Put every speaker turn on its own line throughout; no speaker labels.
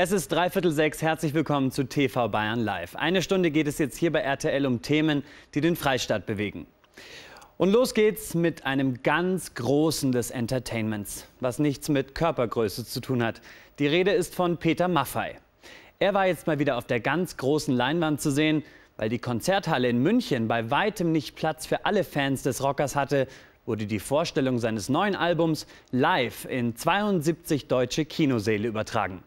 Es ist dreiviertel sechs. Herzlich willkommen zu TV Bayern Live. Eine Stunde geht es jetzt hier bei RTL um Themen, die den Freistaat bewegen. Und los geht's mit einem ganz Großen des Entertainments, was nichts mit Körpergröße zu tun hat. Die Rede ist von Peter Maffei. Er war jetzt mal wieder auf der ganz großen Leinwand zu sehen, weil die Konzerthalle in München bei weitem nicht Platz für alle Fans des Rockers hatte, wurde die Vorstellung seines neuen Albums live in 72 deutsche Kinosäle übertragen.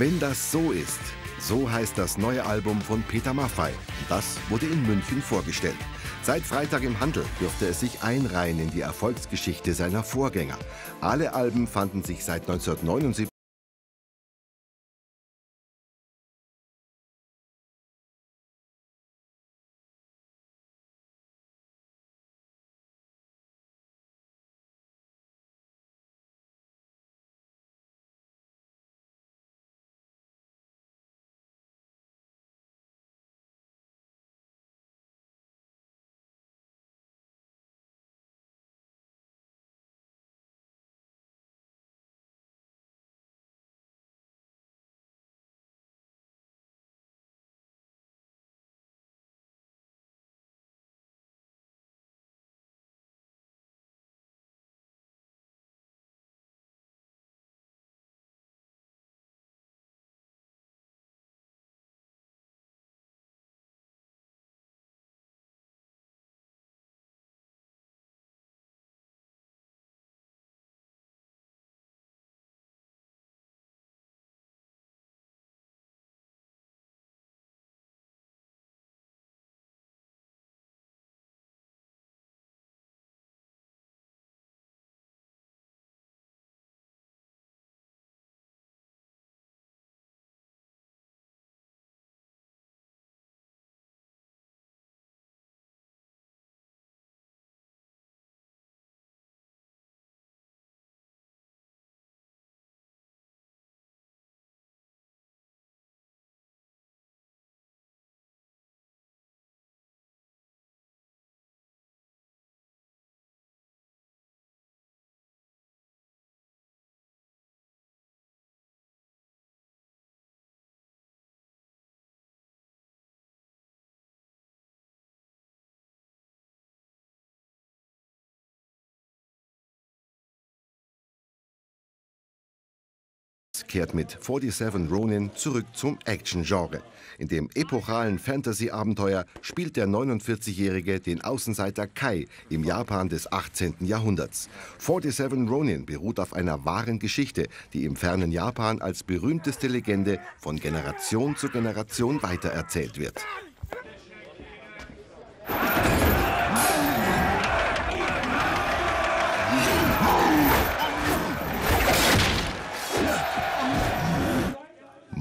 Wenn das so ist, so heißt das neue Album von Peter Maffay. Das wurde in München vorgestellt. Seit Freitag im Handel dürfte es sich einreihen in die Erfolgsgeschichte seiner Vorgänger. Alle Alben fanden sich seit 1979 kehrt mit 47 Ronin zurück zum Action-Genre. In dem epochalen Fantasy-Abenteuer spielt der 49-Jährige den Außenseiter Kai im Japan des 18. Jahrhunderts. 47 Ronin beruht auf einer wahren Geschichte, die im fernen Japan als berühmteste Legende von Generation zu Generation weitererzählt wird.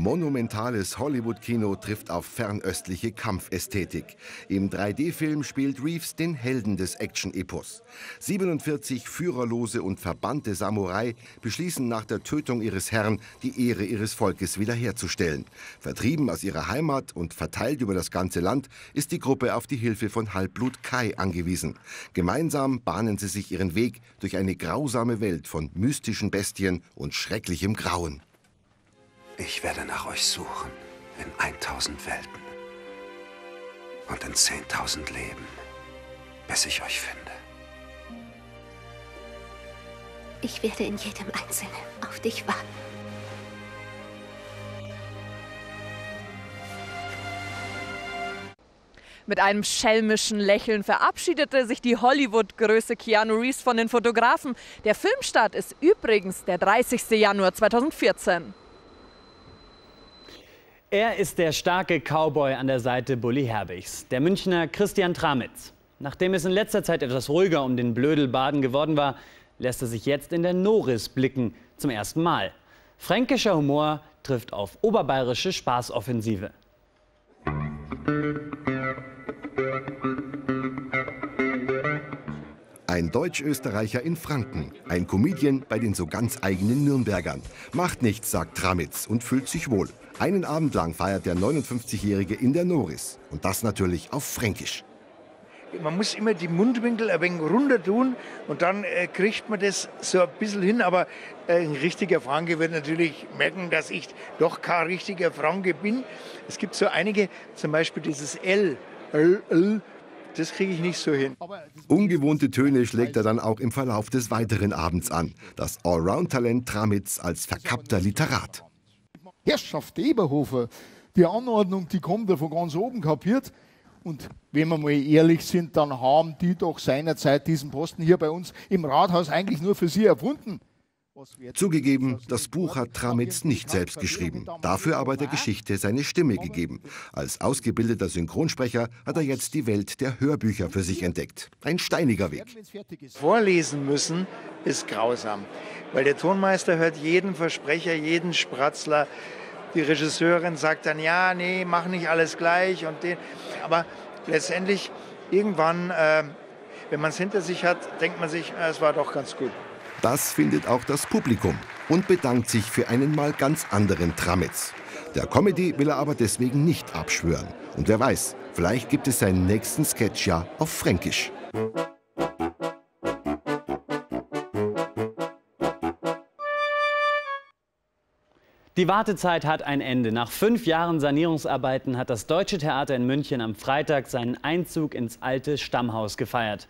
Monumentales Hollywood-Kino trifft auf fernöstliche Kampfästhetik. Im 3D-Film spielt Reeves den Helden des Action-Epos. 47 führerlose und verbannte Samurai beschließen nach der Tötung ihres Herrn, die Ehre ihres Volkes wiederherzustellen. Vertrieben aus ihrer Heimat und verteilt über das ganze Land, ist die Gruppe auf die Hilfe von Halbblut Kai angewiesen. Gemeinsam bahnen sie sich ihren Weg durch eine grausame Welt von mystischen Bestien und schrecklichem Grauen.
Ich werde nach euch suchen in 1000 Welten und in 10.000 Leben, bis ich euch finde.
Ich werde in jedem Einzelnen auf dich warten.
Mit einem schelmischen Lächeln verabschiedete sich die Hollywood-Größe Keanu Reeves von den Fotografen. Der Filmstart ist übrigens der 30. Januar 2014.
Er ist der starke Cowboy an der Seite Bully Herbigs, der Münchner Christian Tramitz. Nachdem es in letzter Zeit etwas ruhiger um den Blödelbaden geworden war, lässt er sich jetzt in der Noris blicken, zum ersten Mal. Fränkischer Humor trifft auf oberbayerische Spaßoffensive.
Ein Deutsch-Österreicher in Franken, ein Comedian bei den so ganz eigenen Nürnbergern. Macht nichts, sagt Tramitz und fühlt sich wohl. Einen Abend lang feiert der 59-Jährige in der Noris. Und das natürlich auf Fränkisch.
Man muss immer die Mundwinkel ein wenig runter tun und dann äh, kriegt man das so ein bisschen hin. Aber äh, ein richtiger Franke wird natürlich merken, dass ich doch kein richtiger Franke bin. Es gibt so einige, zum Beispiel dieses L, L, L das kriege ich nicht so hin.
Ungewohnte Töne schlägt er dann auch im Verlauf des weiteren Abends an. Das Allround-Talent Tramitz als verkappter Literat.
Herrschaft Eberhofer, die Anordnung, die kommt ja von ganz oben kapiert. Und wenn wir mal ehrlich sind, dann haben die doch seinerzeit diesen Posten hier bei uns im Rathaus eigentlich nur für sie erfunden.
Zugegeben, das Buch hat Tramitz nicht selbst geschrieben, dafür aber der Geschichte seine Stimme gegeben. Als ausgebildeter Synchronsprecher hat er jetzt die Welt der Hörbücher für sich entdeckt. Ein steiniger Weg.
Vorlesen müssen ist grausam, weil der Tonmeister hört jeden Versprecher, jeden Spratzler. Die Regisseurin sagt dann, ja, nee, mach nicht alles gleich und den. Aber letztendlich, irgendwann, äh, wenn man es hinter sich hat, denkt man sich, äh, es war doch ganz gut.
Das findet auch das Publikum und bedankt sich für einen mal ganz anderen Tramitz. Der Comedy will er aber deswegen nicht abschwören. Und wer weiß, vielleicht gibt es seinen nächsten Sketch ja auf Fränkisch.
Die Wartezeit hat ein Ende. Nach fünf Jahren Sanierungsarbeiten hat das Deutsche Theater in München am Freitag seinen Einzug ins alte Stammhaus gefeiert.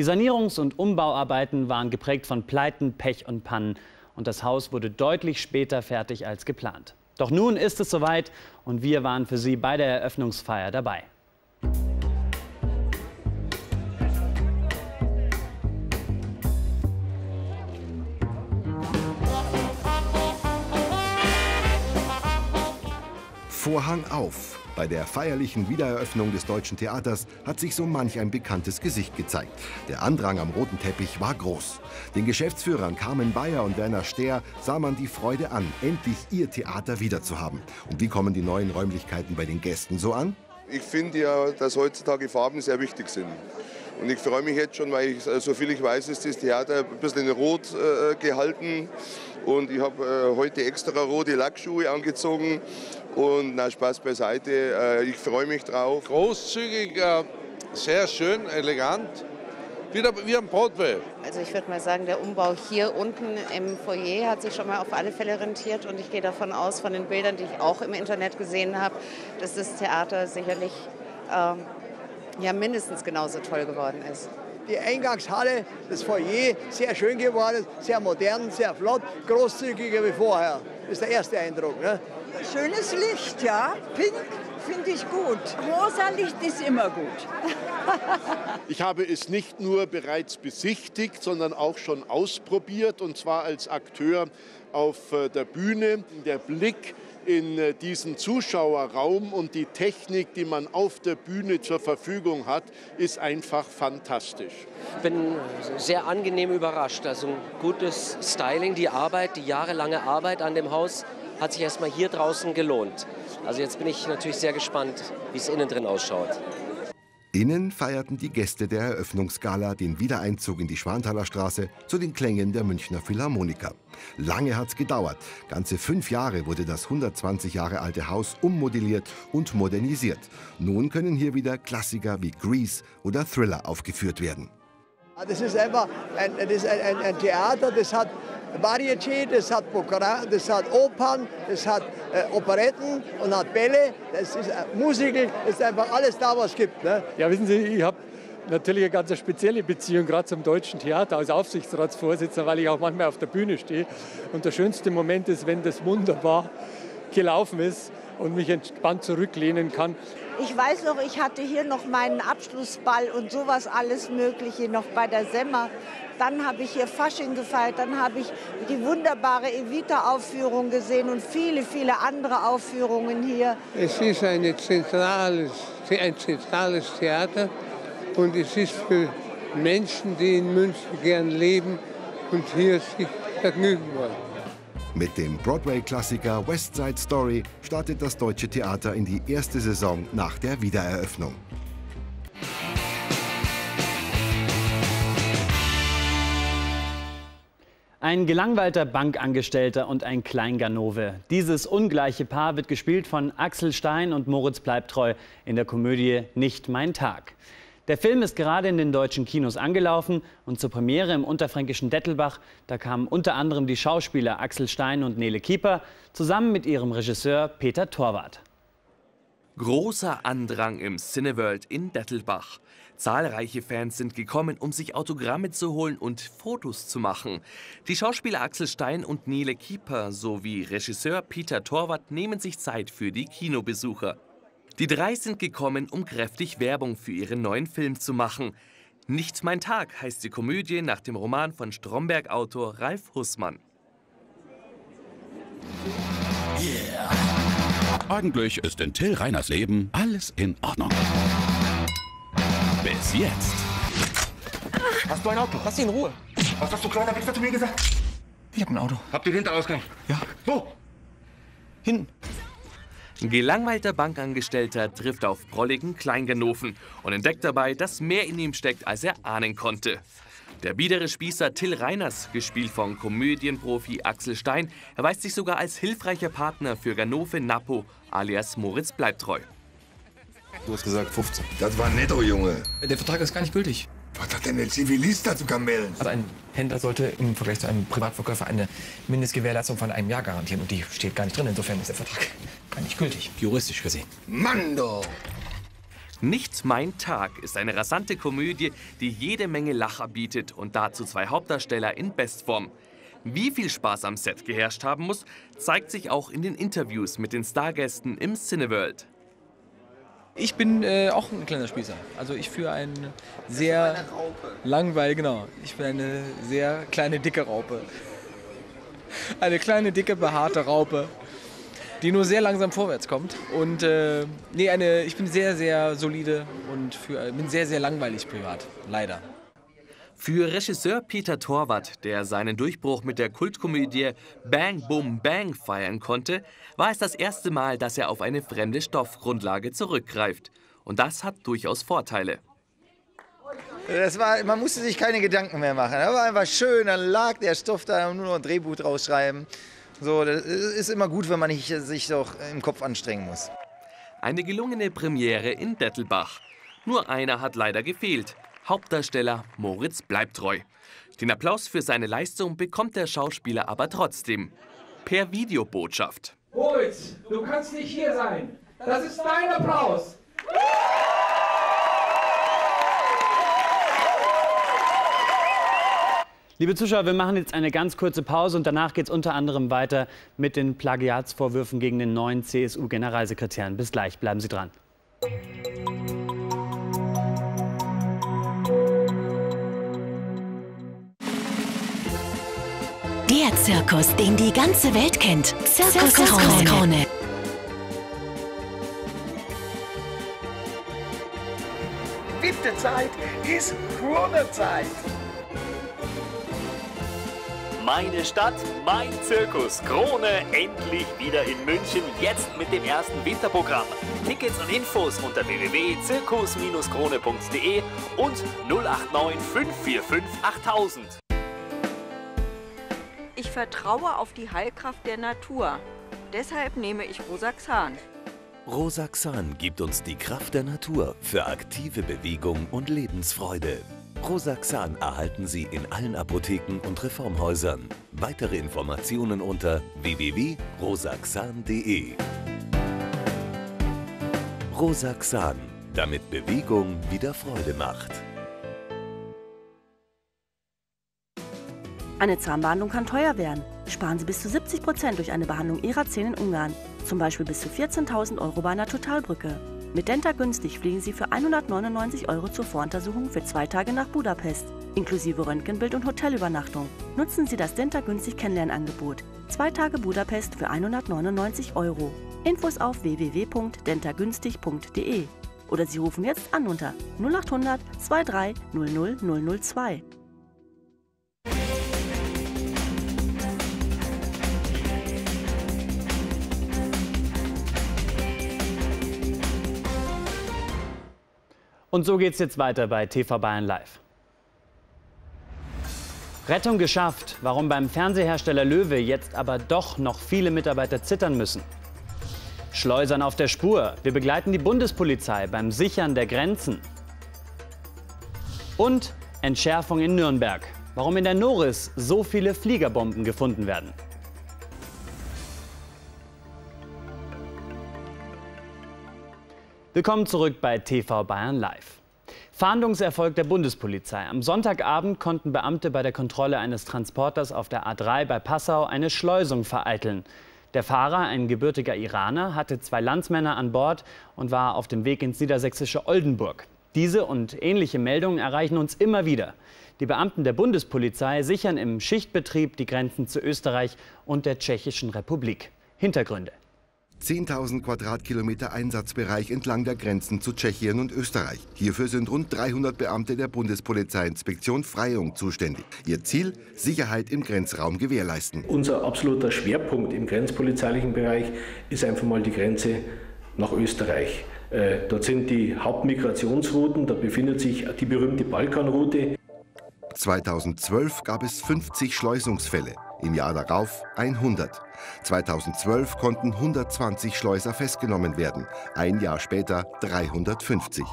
Die Sanierungs- und Umbauarbeiten waren geprägt von Pleiten, Pech und Pannen. Und das Haus wurde deutlich später fertig als geplant. Doch nun ist es soweit und wir waren für Sie bei der Eröffnungsfeier dabei.
Vorhang auf. Bei der feierlichen Wiedereröffnung des Deutschen Theaters hat sich so manch ein bekanntes Gesicht gezeigt. Der Andrang am roten Teppich war groß. Den Geschäftsführern Carmen Bayer und Werner Stehr sah man die Freude an, endlich ihr Theater wiederzuhaben. Und wie kommen die neuen Räumlichkeiten bei den Gästen so an?
Ich finde ja, dass heutzutage Farben sehr wichtig sind. Und ich freue mich jetzt schon, weil ich, äh, so viel ich weiß, ist das Theater ein bisschen in Rot äh, gehalten. Und ich habe äh, heute extra rote Lackschuhe angezogen. Und na, Spaß beiseite, äh, ich freue mich drauf.
Großzügig, äh, sehr schön, elegant. Wieder wie am Broadway.
Also ich würde mal sagen, der Umbau hier unten im Foyer hat sich schon mal auf alle Fälle rentiert und ich gehe davon aus, von den Bildern, die ich auch im Internet gesehen habe, dass das Theater sicherlich ähm, ja mindestens genauso toll geworden ist.
Die Eingangshalle, das Foyer, sehr schön geworden, sehr modern, sehr flott, großzügiger wie vorher. Das ist der erste Eindruck. Ne?
Schönes Licht, ja. Pink finde ich gut. Rosa Licht ist immer gut.
ich habe es nicht nur bereits besichtigt, sondern auch schon ausprobiert, und zwar als Akteur auf äh, der Bühne. Der Blick in äh, diesen Zuschauerraum und die Technik, die man auf der Bühne zur Verfügung hat, ist einfach fantastisch.
Ich bin sehr angenehm überrascht. Also ein gutes Styling, die Arbeit, die jahrelange Arbeit an dem Haus hat sich erstmal hier draußen gelohnt. Also jetzt bin ich natürlich sehr gespannt, wie es innen drin ausschaut.
Innen feierten die Gäste der Eröffnungsgala den Wiedereinzug in die Schwanthaler Straße zu den Klängen der Münchner Philharmoniker. Lange hat's gedauert. Ganze fünf Jahre wurde das 120 Jahre alte Haus ummodelliert und modernisiert. Nun können hier wieder Klassiker wie Grease oder Thriller aufgeführt werden.
Das ist einfach ein, das ist ein, ein, ein Theater, das hat Varieté, das hat Boccara, das hat Opern, das hat äh, Operetten und hat Bälle, das ist äh, Musical, das ist einfach alles da, was es gibt. Ne?
Ja, wissen Sie, ich habe natürlich eine ganz spezielle Beziehung gerade zum Deutschen Theater als Aufsichtsratsvorsitzender, weil ich auch manchmal auf der Bühne stehe. Und der schönste Moment ist, wenn das wunderbar gelaufen ist und mich entspannt zurücklehnen kann.
Ich weiß noch, ich hatte hier noch meinen Abschlussball und sowas alles Mögliche noch bei der Semmer. Dann habe ich hier Fasching gefeiert, dann habe ich die wunderbare Evita-Aufführung gesehen und viele, viele andere Aufführungen hier.
Es ist eine zentrales, ein zentrales Theater und es ist für Menschen, die in München gern leben und hier sich vergnügen wollen.
Mit dem Broadway-Klassiker West Side Story startet das Deutsche Theater in die erste Saison nach der Wiedereröffnung.
Ein gelangweilter Bankangestellter und ein Kleinganove. Dieses ungleiche Paar wird gespielt von Axel Stein und Moritz Bleibtreu in der Komödie Nicht mein Tag. Der Film ist gerade in den deutschen Kinos angelaufen und zur Premiere im unterfränkischen Dettelbach, da kamen unter anderem die Schauspieler Axel Stein und Nele Kieper zusammen mit ihrem Regisseur Peter Torwart.
Großer Andrang im Cineworld in Dettelbach. Zahlreiche Fans sind gekommen, um sich Autogramme zu holen und Fotos zu machen. Die Schauspieler Axel Stein und Nele Kieper sowie Regisseur Peter Torwart nehmen sich Zeit für die Kinobesucher. Die drei sind gekommen, um kräftig Werbung für ihren neuen Film zu machen. Nicht mein Tag heißt die Komödie nach dem Roman von Stromberg-Autor Ralf Hussmann.
Yeah. Eigentlich ist in Till Reiners Leben alles in Ordnung. Bis jetzt.
Hast du ein Auto? Lass ihn in Ruhe. Was hast du, kleiner Wichser, zu mir gesagt? Ich hab ein Auto. Habt ihr den Hinterausgang? Ja. Wo?
Hinten. Ein gelangweilter Bankangestellter trifft auf prolligen Kleinganoven und entdeckt dabei, dass mehr in ihm steckt, als er ahnen konnte. Der biedere Spießer Till Reiners, gespielt von Komödienprofi Axel Stein, erweist sich sogar als hilfreicher Partner für Ganove Nappo alias Moritz Bleibtreu.
Du hast gesagt 15.
Das war netto, Junge.
Der Vertrag ist gar nicht gültig.
Was hat denn der Zivilist dazu kamellen?
Also ein Händler sollte im Vergleich zu einem Privatverkäufer eine Mindestgewährleistung von einem Jahr garantieren. Und die steht gar nicht drin. Insofern ist der Vertrag nicht gültig, juristisch gesehen.
Mando!
Nicht mein Tag ist eine rasante Komödie, die jede Menge Lacher bietet und dazu zwei Hauptdarsteller in Bestform. Wie viel Spaß am Set geherrscht haben muss, zeigt sich auch in den Interviews mit den Stargästen im Cineworld.
Ich bin äh, auch ein kleiner Spießer. Also ich führe einen sehr langweilig, genau. Ich bin eine sehr kleine, dicke Raupe. Eine kleine, dicke, behaarte Raupe, die nur sehr langsam vorwärts kommt. Und äh, nee, eine, ich bin sehr, sehr solide und für, bin sehr, sehr langweilig privat. Leider.
Für Regisseur Peter Torwart, der seinen Durchbruch mit der Kultkomödie Bang Boom Bang feiern konnte, war es das erste Mal, dass er auf eine fremde Stoffgrundlage zurückgreift. Und das hat durchaus Vorteile.
Das war, man musste sich keine Gedanken mehr machen. Das war einfach schön, dann lag der Stoff da und nur noch ein Drehbuch draus schreiben. So, das ist immer gut, wenn man nicht sich doch im Kopf anstrengen muss.
Eine gelungene Premiere in Dettelbach. Nur einer hat leider gefehlt. Hauptdarsteller Moritz bleibt treu. Den Applaus für seine Leistung bekommt der Schauspieler aber trotzdem. Per Videobotschaft.
Moritz, du kannst nicht hier sein. Das ist dein Applaus.
Liebe Zuschauer, wir machen jetzt eine ganz kurze Pause und danach geht es unter anderem weiter mit den Plagiatsvorwürfen gegen den neuen CSU-Generalsekretär. Bis gleich, bleiben Sie dran.
Der Zirkus, den die ganze Welt kennt. Zirkus, Zirkus Krone.
Bitte Zeit ist Krone-Zeit.
Meine Stadt, mein Zirkus. Krone endlich wieder in München. Jetzt mit dem ersten Winterprogramm. Tickets und Infos unter www.zirkus-krone.de und 089 545 8000.
Ich vertraue auf die Heilkraft der Natur. Deshalb nehme ich Rosaxan.
Rosaxan gibt uns die Kraft der Natur für aktive Bewegung und Lebensfreude. Rosaxan erhalten Sie in allen Apotheken und Reformhäusern. Weitere Informationen unter www.rosaxan.de. Rosaxan, damit Bewegung wieder Freude macht.
Eine Zahnbehandlung kann teuer werden. Sparen Sie bis zu 70 Prozent durch eine Behandlung Ihrer Zähne in Ungarn. Zum Beispiel bis zu 14.000 Euro bei einer Totalbrücke. Mit Denta günstig fliegen Sie für 199 Euro zur Voruntersuchung für zwei Tage nach Budapest, inklusive Röntgenbild und Hotelübernachtung. Nutzen Sie das Denta günstig Kennenlernangebot. Zwei Tage Budapest für 199 Euro. Infos auf www.dentagünstig.de oder Sie rufen jetzt an unter 0800 23 00
Und so geht es jetzt weiter bei TV Bayern Live. Rettung geschafft. Warum beim Fernsehersteller Löwe jetzt aber doch noch viele Mitarbeiter zittern müssen. Schleusern auf der Spur. Wir begleiten die Bundespolizei beim Sichern der Grenzen. Und Entschärfung in Nürnberg. Warum in der Noris so viele Fliegerbomben gefunden werden. Willkommen zurück bei TV Bayern Live. Fahndungserfolg der Bundespolizei. Am Sonntagabend konnten Beamte bei der Kontrolle eines Transporters auf der A3 bei Passau eine Schleusung vereiteln. Der Fahrer, ein gebürtiger Iraner, hatte zwei Landsmänner an Bord und war auf dem Weg ins niedersächsische Oldenburg. Diese und ähnliche Meldungen erreichen uns immer wieder. Die Beamten der Bundespolizei sichern im Schichtbetrieb die Grenzen zu Österreich und der Tschechischen Republik. Hintergründe.
10.000 Quadratkilometer Einsatzbereich entlang der Grenzen zu Tschechien und Österreich. Hierfür sind rund 300 Beamte der Bundespolizeiinspektion Freyung zuständig. Ihr Ziel, Sicherheit im Grenzraum gewährleisten.
Unser absoluter Schwerpunkt im grenzpolizeilichen Bereich ist einfach mal die Grenze nach Österreich. Äh, dort sind die Hauptmigrationsrouten, da befindet sich die berühmte Balkanroute.
2012 gab es 50 Schleusungsfälle, im Jahr darauf 100. 2012 konnten 120 Schleuser festgenommen werden, ein Jahr später 350.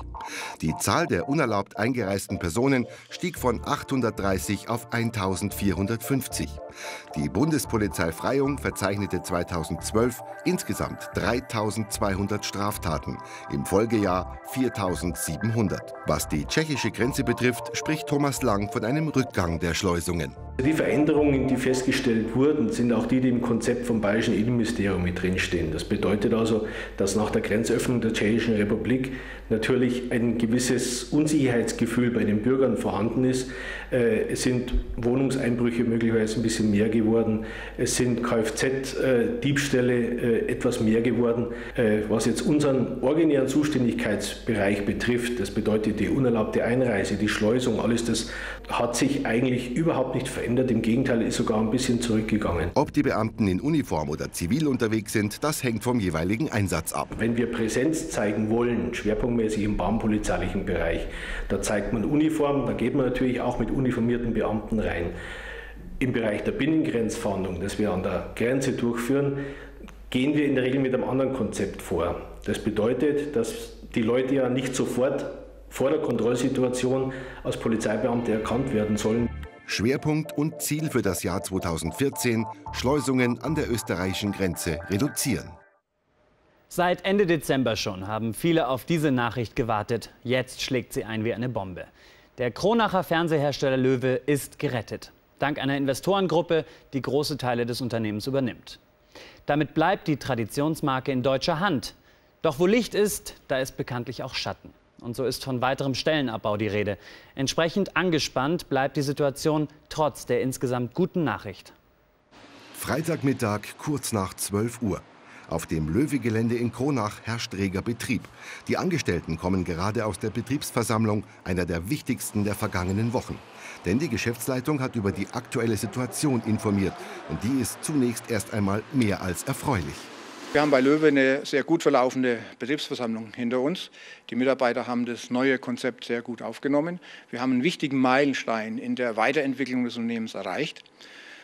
Die Zahl der unerlaubt eingereisten Personen stieg von 830 auf 1450. Die Bundespolizei Freyung verzeichnete 2012 insgesamt 3200 Straftaten, im Folgejahr 4700. Was die tschechische Grenze betrifft, spricht Thomas Lang von einem Rückgang der Schleusungen.
Die Veränderungen, die festgestellt wurden, sind auch die, die im Konzept vom Bayerischen Innenministerium mit drinstehen. Das bedeutet also, dass nach der Grenzöffnung der Tschechischen Republik natürlich ein gewisses Unsicherheitsgefühl bei den Bürgern vorhanden ist. Äh, es sind Wohnungseinbrüche möglicherweise ein bisschen mehr geworden. Es sind Kfz-Diebstähle äh, etwas mehr geworden. Äh, was jetzt unseren originären Zuständigkeitsbereich betrifft, das bedeutet die unerlaubte Einreise, die Schleusung, alles das hat sich eigentlich überhaupt nicht verändert. Im Gegenteil, ist sogar ein bisschen zurückgegangen.
Ob die Beamten in Uniform oder zivil unterwegs sind, das hängt vom jeweiligen Einsatz ab.
Wenn wir Präsenz zeigen wollen, schwerpunktmäßig im bahnpolizeilichen Bereich, da zeigt man Uniform, da geht man natürlich auch mit uniformierten Beamten rein. Im Bereich der Binnengrenzfahndung, das wir an der Grenze durchführen, gehen wir in der Regel mit einem anderen Konzept vor. Das bedeutet, dass die Leute ja nicht sofort vor der Kontrollsituation als Polizeibeamte erkannt werden sollen.
Schwerpunkt und Ziel für das Jahr 2014, Schleusungen an der österreichischen Grenze reduzieren.
Seit Ende Dezember schon haben viele auf diese Nachricht gewartet. Jetzt schlägt sie ein wie eine Bombe. Der Kronacher Fernsehersteller Löwe ist gerettet. Dank einer Investorengruppe, die große Teile des Unternehmens übernimmt. Damit bleibt die Traditionsmarke in deutscher Hand. Doch wo Licht ist, da ist bekanntlich auch Schatten. Und so ist von weiterem Stellenabbau die Rede. Entsprechend angespannt bleibt die Situation trotz der insgesamt guten Nachricht.
Freitagmittag kurz nach 12 Uhr. Auf dem Löwe-Gelände in Kronach herrscht reger Betrieb. Die Angestellten kommen gerade aus der Betriebsversammlung, einer der wichtigsten der vergangenen Wochen. Denn die Geschäftsleitung hat über die aktuelle Situation informiert. Und die ist zunächst erst einmal mehr als erfreulich.
Wir haben bei Löwe eine sehr gut verlaufende Betriebsversammlung hinter uns. Die Mitarbeiter haben das neue Konzept sehr gut aufgenommen. Wir haben einen wichtigen Meilenstein in der Weiterentwicklung des Unternehmens erreicht.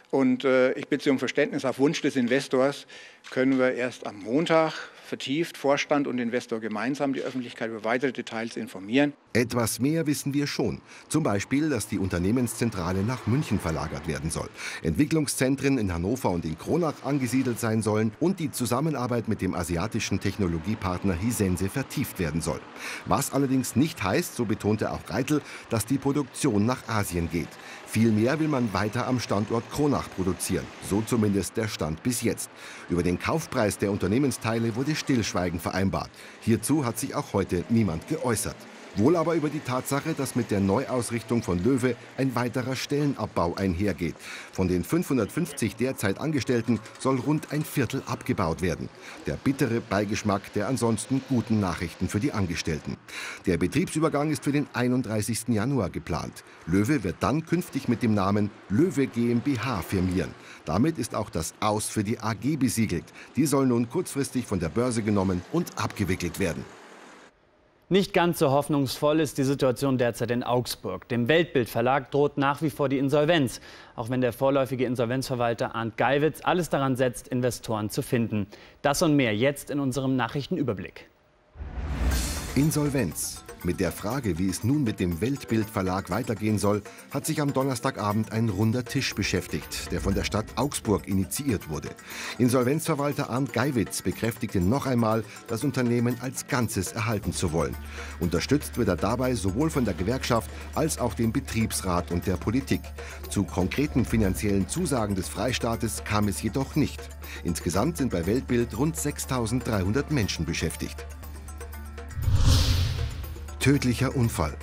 Und äh, ich bitte um Verständnis, auf Wunsch des Investors können wir erst am Montag vertieft Vorstand und Investor gemeinsam die Öffentlichkeit über weitere Details informieren.
Etwas mehr wissen wir schon. Zum Beispiel, dass die Unternehmenszentrale nach München verlagert werden soll, Entwicklungszentren in Hannover und in Kronach angesiedelt sein sollen und die Zusammenarbeit mit dem asiatischen Technologiepartner Hisense vertieft werden soll. Was allerdings nicht heißt, so betonte auch Reitel, dass die Produktion nach Asien geht. Vielmehr will man weiter am Standort Kronach produzieren. So zumindest der Stand bis jetzt. Über den Kaufpreis der Unternehmensteile wurde Stillschweigen vereinbart. Hierzu hat sich auch heute niemand geäußert. Wohl aber über die Tatsache, dass mit der Neuausrichtung von Löwe ein weiterer Stellenabbau einhergeht. Von den 550 derzeit Angestellten soll rund ein Viertel abgebaut werden. Der bittere Beigeschmack der ansonsten guten Nachrichten für die Angestellten. Der Betriebsübergang ist für den 31. Januar geplant. Löwe wird dann künftig mit dem Namen Löwe GmbH firmieren. Damit ist auch das Aus für die AG besiegelt. Die soll nun kurzfristig von der Börse genommen und abgewickelt werden.
Nicht ganz so hoffnungsvoll ist die Situation derzeit in Augsburg. Dem Weltbildverlag droht nach wie vor die Insolvenz, auch wenn der vorläufige Insolvenzverwalter Arndt Geiwitz alles daran setzt, Investoren zu finden. Das und mehr jetzt in unserem Nachrichtenüberblick.
Insolvenz. Mit der Frage, wie es nun mit dem Weltbild-Verlag weitergehen soll, hat sich am Donnerstagabend ein runder Tisch beschäftigt, der von der Stadt Augsburg initiiert wurde. Insolvenzverwalter Arndt Geiwitz bekräftigte noch einmal, das Unternehmen als Ganzes erhalten zu wollen. Unterstützt wird er dabei sowohl von der Gewerkschaft als auch dem Betriebsrat und der Politik. Zu konkreten finanziellen Zusagen des Freistaates kam es jedoch nicht. Insgesamt sind bei Weltbild rund 6300 Menschen beschäftigt. Tödlicher Unfall.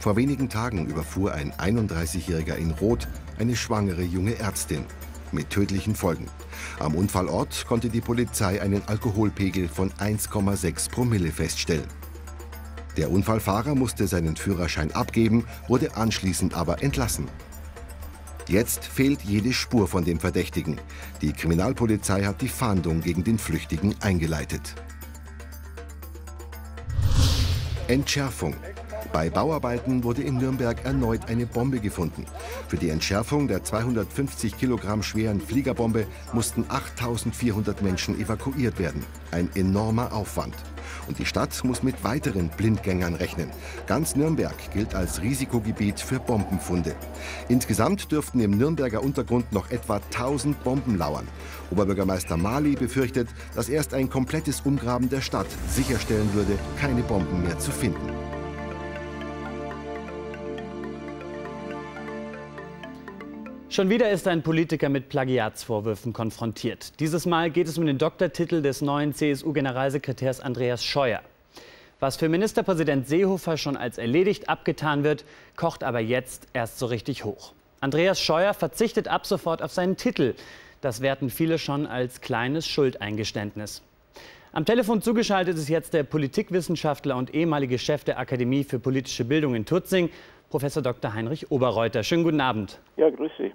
Vor wenigen Tagen überfuhr ein 31-Jähriger in Rot eine schwangere junge Ärztin mit tödlichen Folgen. Am Unfallort konnte die Polizei einen Alkoholpegel von 1,6 Promille feststellen. Der Unfallfahrer musste seinen Führerschein abgeben, wurde anschließend aber entlassen. Jetzt fehlt jede Spur von dem Verdächtigen. Die Kriminalpolizei hat die Fahndung gegen den Flüchtigen eingeleitet. Entschärfung. Bei Bauarbeiten wurde in Nürnberg erneut eine Bombe gefunden. Für die Entschärfung der 250 Kilogramm schweren Fliegerbombe mussten 8400 Menschen evakuiert werden. Ein enormer Aufwand. Und die Stadt muss mit weiteren Blindgängern rechnen. Ganz Nürnberg gilt als Risikogebiet für Bombenfunde. Insgesamt dürften im Nürnberger Untergrund noch etwa 1000 Bomben lauern. Oberbürgermeister Mali befürchtet, dass erst ein komplettes Umgraben der Stadt sicherstellen würde, keine Bomben mehr zu finden.
Schon wieder ist ein Politiker mit Plagiatsvorwürfen konfrontiert. Dieses Mal geht es um den Doktortitel des neuen CSU-Generalsekretärs Andreas Scheuer. Was für Ministerpräsident Seehofer schon als erledigt abgetan wird, kocht aber jetzt erst so richtig hoch. Andreas Scheuer verzichtet ab sofort auf seinen Titel. Das werten viele schon als kleines Schuldeingeständnis. Am Telefon zugeschaltet ist jetzt der Politikwissenschaftler und ehemalige Chef der Akademie für politische Bildung in Tutzing, Professor Dr. Heinrich Oberreuter. Schönen guten Abend.
Ja, grüß Sie.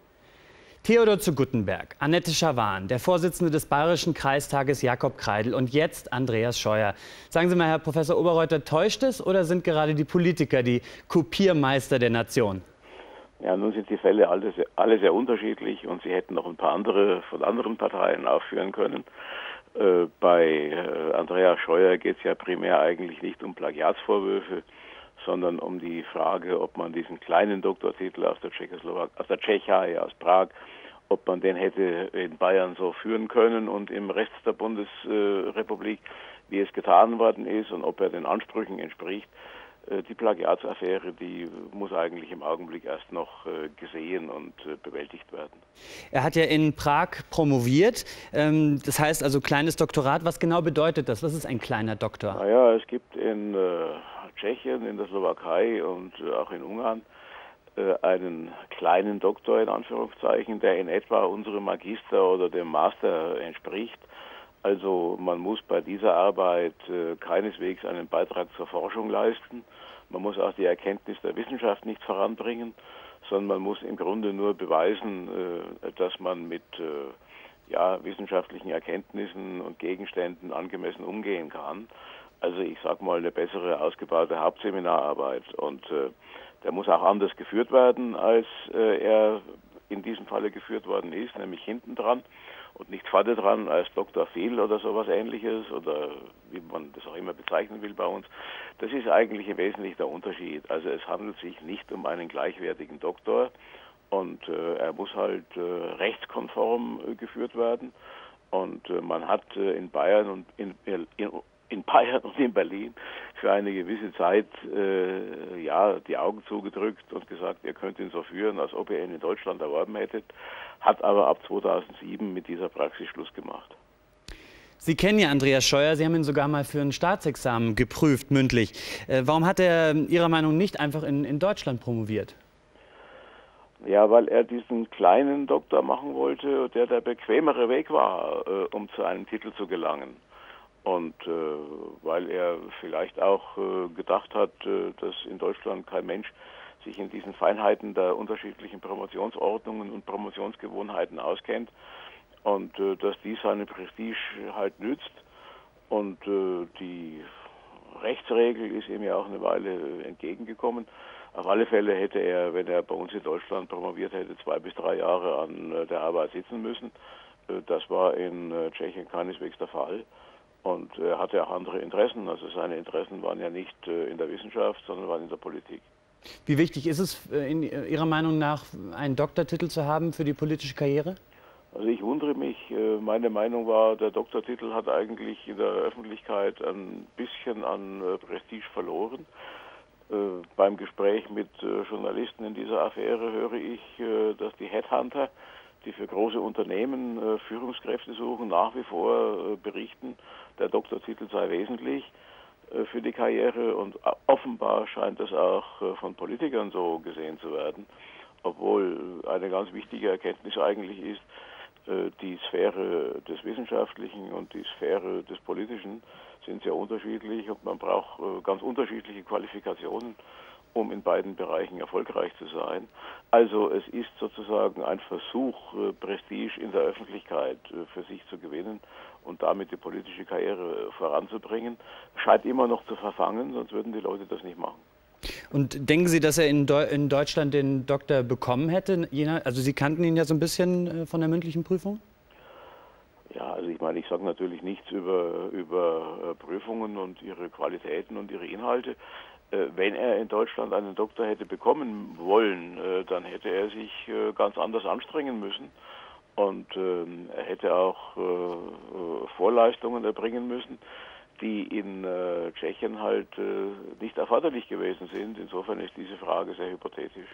Theodor zu Guttenberg, Annette Schawan, der Vorsitzende des Bayerischen Kreistages Jakob Kreidel und jetzt Andreas Scheuer. Sagen Sie mal, Herr Professor Oberreuter, täuscht es oder sind gerade die Politiker die Kopiermeister der Nation?
Ja, nun sind die Fälle alle sehr, alle sehr unterschiedlich und Sie hätten noch ein paar andere von anderen Parteien aufführen können. Äh, bei äh, Andreas Scheuer geht es ja primär eigentlich nicht um Plagiatsvorwürfe, sondern um die Frage, ob man diesen kleinen Doktortitel aus der Tschechoslowak aus der Tschechei, aus Prag, ob man den hätte in Bayern so führen können und im Rest der Bundesrepublik, wie es getan worden ist und ob er den Ansprüchen entspricht. Äh, die Plagiatsaffäre, die muss eigentlich im Augenblick erst noch äh, gesehen und äh, bewältigt werden.
Er hat ja in Prag promoviert. Ähm, das heißt also kleines Doktorat. Was genau bedeutet das? Was ist ein kleiner Doktor?
Naja, es gibt in Tschechien, in der Slowakei und auch in Ungarn einen kleinen Doktor in Anführungszeichen, der in etwa unserem Magister oder dem Master entspricht. Also man muss bei dieser Arbeit äh, keineswegs einen Beitrag zur Forschung leisten. Man muss auch die Erkenntnis der Wissenschaft nicht voranbringen, sondern man muss im Grunde nur beweisen, äh, dass man mit äh, ja, wissenschaftlichen Erkenntnissen und Gegenständen angemessen umgehen kann. Also ich sage mal eine bessere ausgebaute Hauptseminararbeit und äh, der muss auch anders geführt werden, als äh, er in diesem Falle geführt worden ist, nämlich hinten dran und nicht vorne dran als Dr. Fehl oder sowas ähnliches oder wie man das auch immer bezeichnen will bei uns. Das ist eigentlich im Wesentlichen der Unterschied. Also es handelt sich nicht um einen gleichwertigen Doktor und äh, er muss halt äh, rechtskonform äh, geführt werden. Und äh, man hat äh, in Bayern und in, in, in Bayern und in Berlin für eine gewisse Zeit äh, ja die Augen zugedrückt und gesagt, ihr könnt ihn so führen, als ob ihr ihn in Deutschland erworben hättet, hat aber ab 2007 mit dieser Praxis Schluss gemacht.
Sie kennen ja Andreas Scheuer, Sie haben ihn sogar mal für ein Staatsexamen geprüft, mündlich. Äh, warum hat er Ihrer Meinung nach nicht einfach in, in Deutschland promoviert?
Ja, weil er diesen kleinen Doktor machen wollte, der der bequemere Weg war, äh, um zu einem Titel zu gelangen. Und äh, weil er vielleicht auch äh, gedacht hat, äh, dass in Deutschland kein Mensch sich in diesen Feinheiten der unterschiedlichen Promotionsordnungen und Promotionsgewohnheiten auskennt und äh, dass dies seine Prestige halt nützt. Und äh, die Rechtsregel ist ihm ja auch eine Weile entgegengekommen. Auf alle Fälle hätte er, wenn er bei uns in Deutschland promoviert hätte, zwei bis drei Jahre an äh, der Arbeit sitzen müssen. Das war in Tschechien keineswegs der Fall. Und er hatte auch andere Interessen. Also seine Interessen waren ja nicht äh, in der Wissenschaft, sondern waren in der Politik.
Wie wichtig ist es äh, in Ihrer Meinung nach, einen Doktortitel zu haben für die politische Karriere?
Also ich wundere mich, äh, meine Meinung war, der Doktortitel hat eigentlich in der Öffentlichkeit ein bisschen an äh, Prestige verloren. Beim Gespräch mit Journalisten in dieser Affäre höre ich, dass die Headhunter, die für große Unternehmen Führungskräfte suchen, nach wie vor berichten, der Doktortitel sei wesentlich. Äh, für die Karriere und offenbar scheint es auch äh, von Politikern so gesehen zu werden, obwohl eine ganz wichtige Erkenntnis eigentlich ist, äh, die Sphäre des Wissenschaftlichen und die Sphäre des Politischen sind sehr unterschiedlich und man braucht ganz unterschiedliche Qualifikationen, um in beiden Bereichen erfolgreich zu sein. Also es ist sozusagen ein Versuch, Prestige in der Öffentlichkeit für sich zu gewinnen und damit die politische Karriere voranzubringen, scheint immer noch zu verfangen, sonst würden die Leute das nicht machen.
Und denken Sie, dass er in, Deu in Deutschland den Doktor bekommen hätte? Also Sie kannten ihn ja so ein bisschen äh, von der mündlichen Prüfung?
Ja, also ich meine, ich sage natürlich nichts über, über äh, Prüfungen und ihre Qualitäten und ihre Inhalte. Äh, wenn er in Deutschland einen Doktor hätte bekommen wollen, dann hätte er sich ganz anders anstrengen müssen. Und ähm, er hätte auch äh, äh, Vorleistungen erbringen müssen, die in äh, Tschechien halt äh, nicht erforderlich gewesen sind. Insofern ist diese Frage sehr hypothetisch.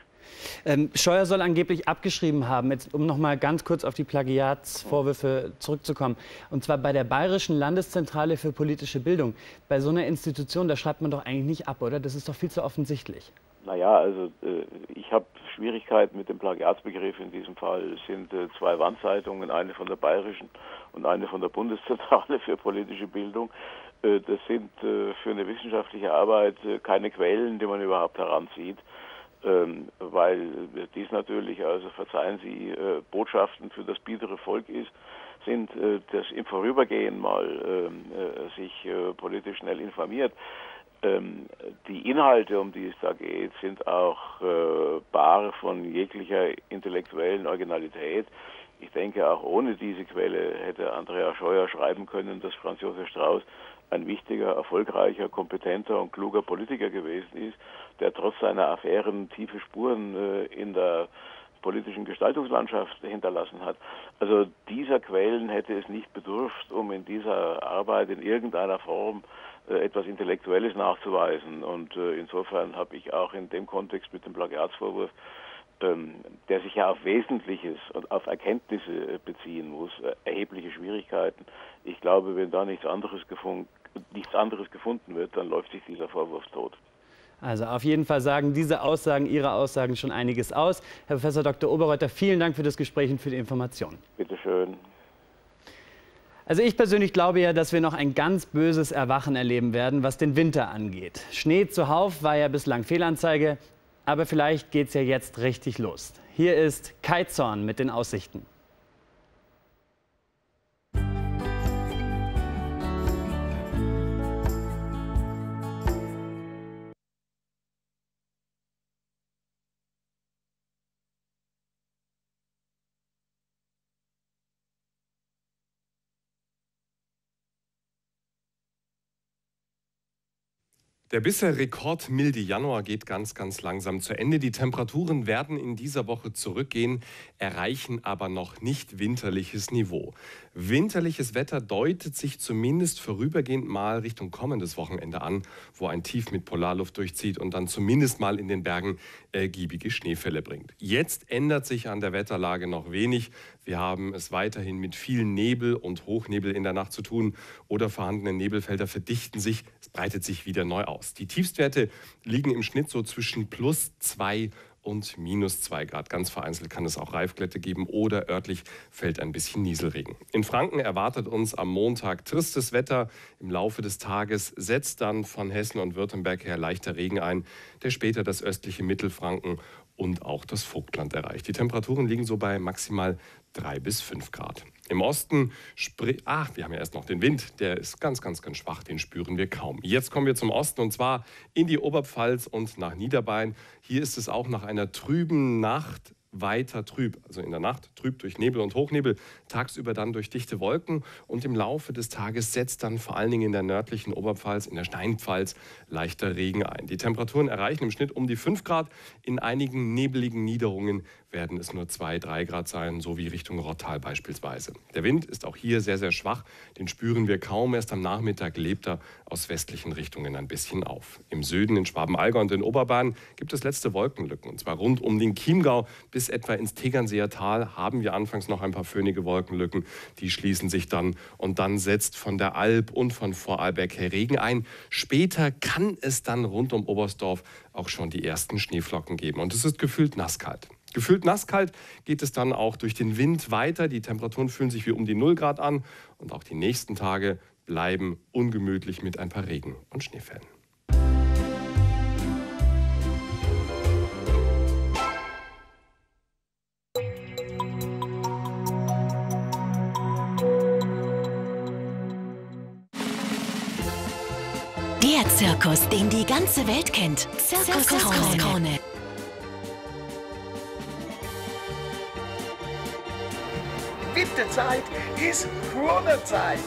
Ähm, Scheuer soll angeblich abgeschrieben haben, jetzt, um noch mal ganz kurz auf die Plagiatsvorwürfe zurückzukommen. Und zwar bei der Bayerischen Landeszentrale für politische Bildung. Bei so einer Institution, da schreibt man doch eigentlich nicht ab, oder? Das ist doch viel zu offensichtlich.
Naja, also äh, ich habe Schwierigkeiten mit dem Plagiatsbegriff in diesem Fall. Es sind äh, zwei Wandzeitungen, eine von der Bayerischen und eine von der Bundeszentrale für politische Bildung. Äh, das sind äh, für eine wissenschaftliche Arbeit äh, keine Quellen, die man überhaupt heranzieht, ähm, weil dies natürlich, also verzeihen Sie, Botschaften für das biedere Volk ist sind, das im Vorübergehen mal ähm, sich politisch schnell informiert. Ähm, die Inhalte, um die es da geht, sind auch bar von jeglicher intellektuellen Originalität. Ich denke, auch ohne diese Quelle hätte Andrea Scheuer schreiben können, dass Franz Josef Strauß ein wichtiger, erfolgreicher, kompetenter und kluger Politiker gewesen ist, der trotz seiner Affären tiefe Spuren äh, in der politischen Gestaltungslandschaft hinterlassen hat. Also dieser Quellen hätte es nicht bedurft, um in dieser Arbeit in irgendeiner Form äh, etwas Intellektuelles nachzuweisen. Und äh, insofern habe ich auch in dem Kontext mit dem Plagiatsvorwurf, ähm, der sich ja auf Wesentliches und auf Erkenntnisse äh, beziehen muss, erhebliche Schwierigkeiten. Ich glaube, wenn da nichts anderes, gefunden, nichts anderes gefunden wird, dann läuft sich dieser Vorwurf tot.
Also auf jeden Fall sagen diese Aussagen, Ihre Aussagen schon einiges aus. Herr Professor Dr. Oberreuter, vielen Dank für das Gespräch und für die Information.
Bitte schön.
Also ich persönlich glaube ja, dass wir noch ein ganz böses Erwachen erleben werden, was den Winter angeht. Schnee zuhauf war ja bislang Fehlanzeige, aber vielleicht geht es ja jetzt richtig los. Hier ist Kai Zorn mit den Aussichten.
Der bisher rekordmilde Januar geht ganz, ganz langsam zu Ende. Die Temperaturen werden in dieser Woche zurückgehen, erreichen aber noch nicht winterliches Niveau. Winterliches Wetter deutet sich zumindest vorübergehend mal Richtung kommendes Wochenende an, wo ein Tief mit Polarluft durchzieht und dann zumindest mal in den Bergen ergiebige Schneefälle bringt. Jetzt ändert sich an der Wetterlage noch wenig. Wir haben es weiterhin mit vielen Nebel und Hochnebel in der Nacht zu tun oder vorhandene Nebelfelder verdichten sich, es breitet sich wieder neu aus. Die Tiefstwerte liegen im Schnitt so zwischen plus 2 und minus 2 Grad. Ganz vereinzelt kann es auch Reifglätte geben oder örtlich fällt ein bisschen Nieselregen. In Franken erwartet uns am Montag tristes Wetter. Im Laufe des Tages setzt dann von Hessen und Württemberg her leichter Regen ein, der später das östliche Mittelfranken und auch das Vogtland erreicht. Die Temperaturen liegen so bei maximal 3 bis 5 Grad. Im Osten, ach, wir haben ja erst noch den Wind, der ist ganz, ganz, ganz schwach, den spüren wir kaum. Jetzt kommen wir zum Osten und zwar in die Oberpfalz und nach Niederbayern. Hier ist es auch nach einer trüben Nacht weiter trüb, also in der Nacht trüb durch Nebel und Hochnebel, tagsüber dann durch dichte Wolken und im Laufe des Tages setzt dann vor allen Dingen in der nördlichen Oberpfalz, in der Steinpfalz leichter Regen ein. Die Temperaturen erreichen im Schnitt um die 5 Grad, in einigen nebeligen Niederungen werden es nur 2, 3 Grad sein, so wie Richtung Rottal beispielsweise. Der Wind ist auch hier sehr, sehr schwach, den spüren wir kaum, erst am Nachmittag lebt er aus westlichen Richtungen ein bisschen auf. Im Süden, in Schwaben-Allgäu und in Oberbayern gibt es letzte Wolkenlücken, und zwar rund um den Chiemgau bis etwa ins Tegernseer Tal haben wir anfangs noch ein paar föhnige Wolkenlücken, die schließen sich dann und dann setzt von der Alb und von Vorarlberg her Regen ein. Später kann es dann rund um Oberstdorf auch schon die ersten Schneeflocken geben und es ist gefühlt nasskalt. Gefühlt nasskalt geht es dann auch durch den Wind weiter. Die Temperaturen fühlen sich wie um die 0 Grad an und auch die nächsten Tage bleiben ungemütlich mit ein paar Regen- und Schneefällen.
Der Zirkus, den die ganze Welt kennt. Zirkus Krone.
Winterzeit ist Kronezeit.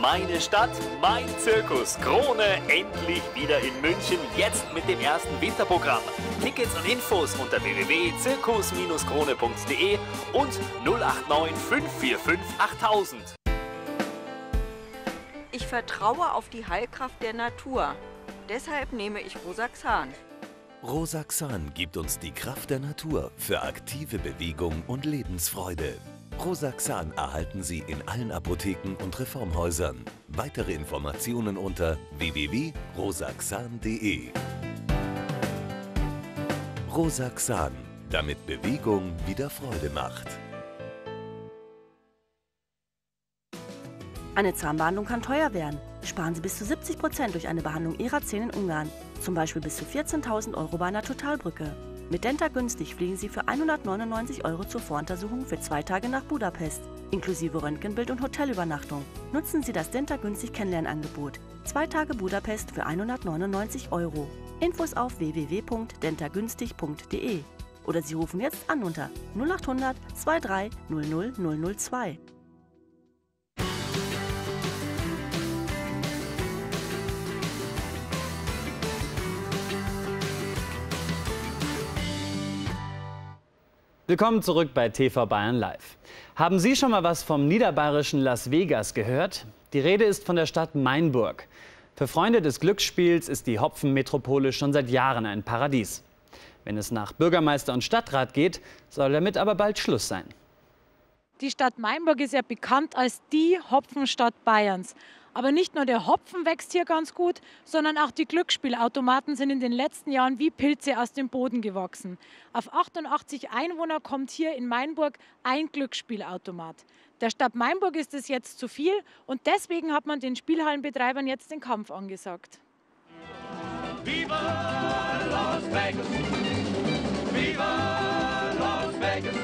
Meine Stadt, mein Zirkus. Krone endlich wieder in München. Jetzt mit dem ersten Winterprogramm. Tickets und Infos unter www.zirkus-krone.de und 089 545 8000.
Ich vertraue auf die Heilkraft der Natur. Deshalb nehme ich Rosaxan.
Rosaxan gibt uns die Kraft der Natur für aktive Bewegung und Lebensfreude. Rosaxan erhalten Sie in allen Apotheken und Reformhäusern. Weitere Informationen unter www.rosaxan.de. Rosaxan, damit Bewegung wieder Freude macht.
Eine Zahnbehandlung kann teuer werden. Sparen Sie bis zu 70 Prozent durch eine Behandlung Ihrer Zähne in Ungarn. Zum Beispiel bis zu 14.000 Euro bei einer Totalbrücke. Mit Denta günstig fliegen Sie für 199 Euro zur Voruntersuchung für zwei Tage nach Budapest, inklusive Röntgenbild und Hotelübernachtung. Nutzen Sie das Denta günstig Kennenlernangebot. Zwei Tage Budapest für 199 Euro. Infos auf www.dentagünstig.de oder Sie rufen jetzt an unter 0800 23 00
Willkommen zurück bei TV Bayern Live. Haben Sie schon mal was vom niederbayerischen Las Vegas gehört? Die Rede ist von der Stadt Mainburg. Für Freunde des Glücksspiels ist die Hopfenmetropole schon seit Jahren ein Paradies. Wenn es nach Bürgermeister und Stadtrat geht, soll damit aber bald Schluss sein.
Die Stadt Mainburg ist ja bekannt als die Hopfenstadt Bayerns. Aber nicht nur der Hopfen wächst hier ganz gut, sondern auch die Glücksspielautomaten sind in den letzten Jahren wie Pilze aus dem Boden gewachsen. Auf 88 Einwohner kommt hier in Mainburg ein Glücksspielautomat. Der Stadt Mainburg ist es jetzt zu viel und deswegen hat man den Spielhallenbetreibern jetzt den Kampf angesagt.
Viva Las Vegas! Viva Las Vegas!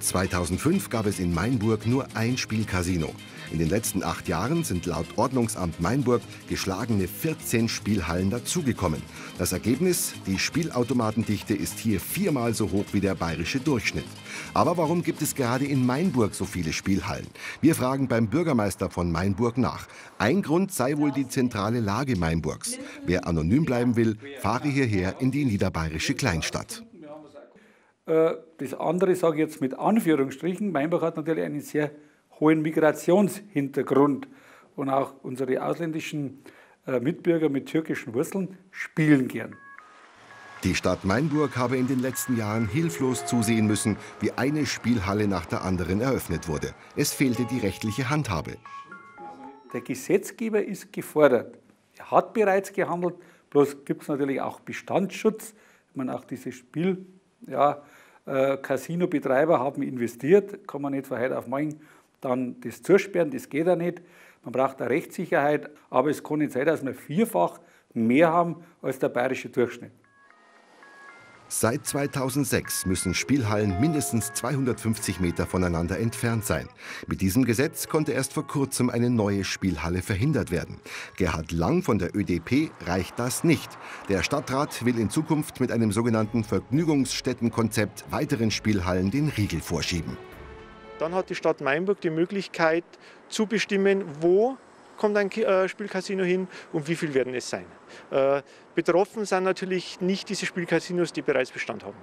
2005 gab es in Mainburg nur ein Spielcasino. In den letzten acht Jahren sind laut Ordnungsamt Mainburg geschlagene 14 Spielhallen dazugekommen. Das Ergebnis, die Spielautomatendichte ist hier viermal so hoch wie der bayerische Durchschnitt. Aber warum gibt es gerade in Mainburg so viele Spielhallen? Wir fragen beim Bürgermeister von Mainburg nach. Ein Grund sei wohl die zentrale Lage Mainburgs. Wer anonym bleiben will, fahre hierher in die niederbayerische Kleinstadt.
Das andere sage ich jetzt mit Anführungsstrichen. Mainburg hat natürlich einen sehr hohen Migrationshintergrund und auch unsere ausländischen äh, Mitbürger mit türkischen Wurzeln spielen gern.
Die Stadt Mainburg habe in den letzten Jahren hilflos zusehen müssen, wie eine Spielhalle nach der anderen eröffnet wurde. Es fehlte die rechtliche Handhabe.
Der Gesetzgeber ist gefordert. Er hat bereits gehandelt, bloß gibt es natürlich auch Bestandsschutz. Meine, auch diese Spiel, ja, äh, Casino-Betreiber haben investiert, kann man nicht von heute auf morgen dann das zusperren, das geht ja nicht. Man braucht eine Rechtssicherheit, aber es kann nicht sein, dass wir vierfach mehr haben als der bayerische Durchschnitt.
Seit 2006 müssen Spielhallen mindestens 250 Meter voneinander entfernt sein. Mit diesem Gesetz konnte erst vor kurzem eine neue Spielhalle verhindert werden. Gerhard Lang von der ÖDP reicht das nicht. Der Stadtrat will in Zukunft mit einem sogenannten Vergnügungsstättenkonzept weiteren Spielhallen den Riegel vorschieben.
Dann hat die Stadt Mainburg die Möglichkeit zu bestimmen, wo kommt ein äh, Spielcasino hin und wie viel werden es sein. Äh, betroffen sind natürlich nicht diese Spielcasinos, die bereits Bestand haben.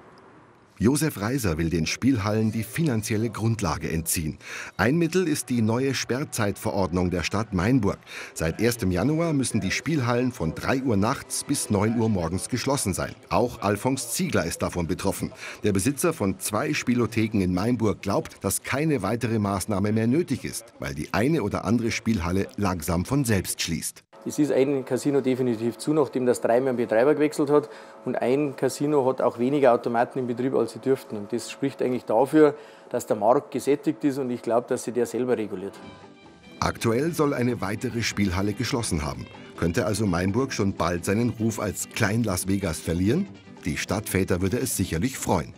Josef Reiser will den Spielhallen die finanzielle Grundlage entziehen. Ein Mittel ist die neue Sperrzeitverordnung der Stadt Mainburg. Seit 1. Januar müssen die Spielhallen von 3 Uhr nachts bis 9 Uhr morgens geschlossen sein. Auch Alfons Ziegler ist davon betroffen. Der Besitzer von zwei Spielotheken in Mainburg glaubt, dass keine weitere Maßnahme mehr nötig ist, weil die eine oder andere Spielhalle langsam von selbst schließt.
Es ist ein Casino definitiv zu, nachdem das dreimal den Betreiber gewechselt hat. Und ein Casino hat auch weniger Automaten im Betrieb, als sie dürften. Und das spricht eigentlich dafür, dass der Markt gesättigt ist und ich glaube, dass sich der selber reguliert.
Aktuell soll eine weitere Spielhalle geschlossen haben. Könnte also Mainburg schon bald seinen Ruf als Klein Las Vegas verlieren? Die Stadtväter würde es sicherlich freuen.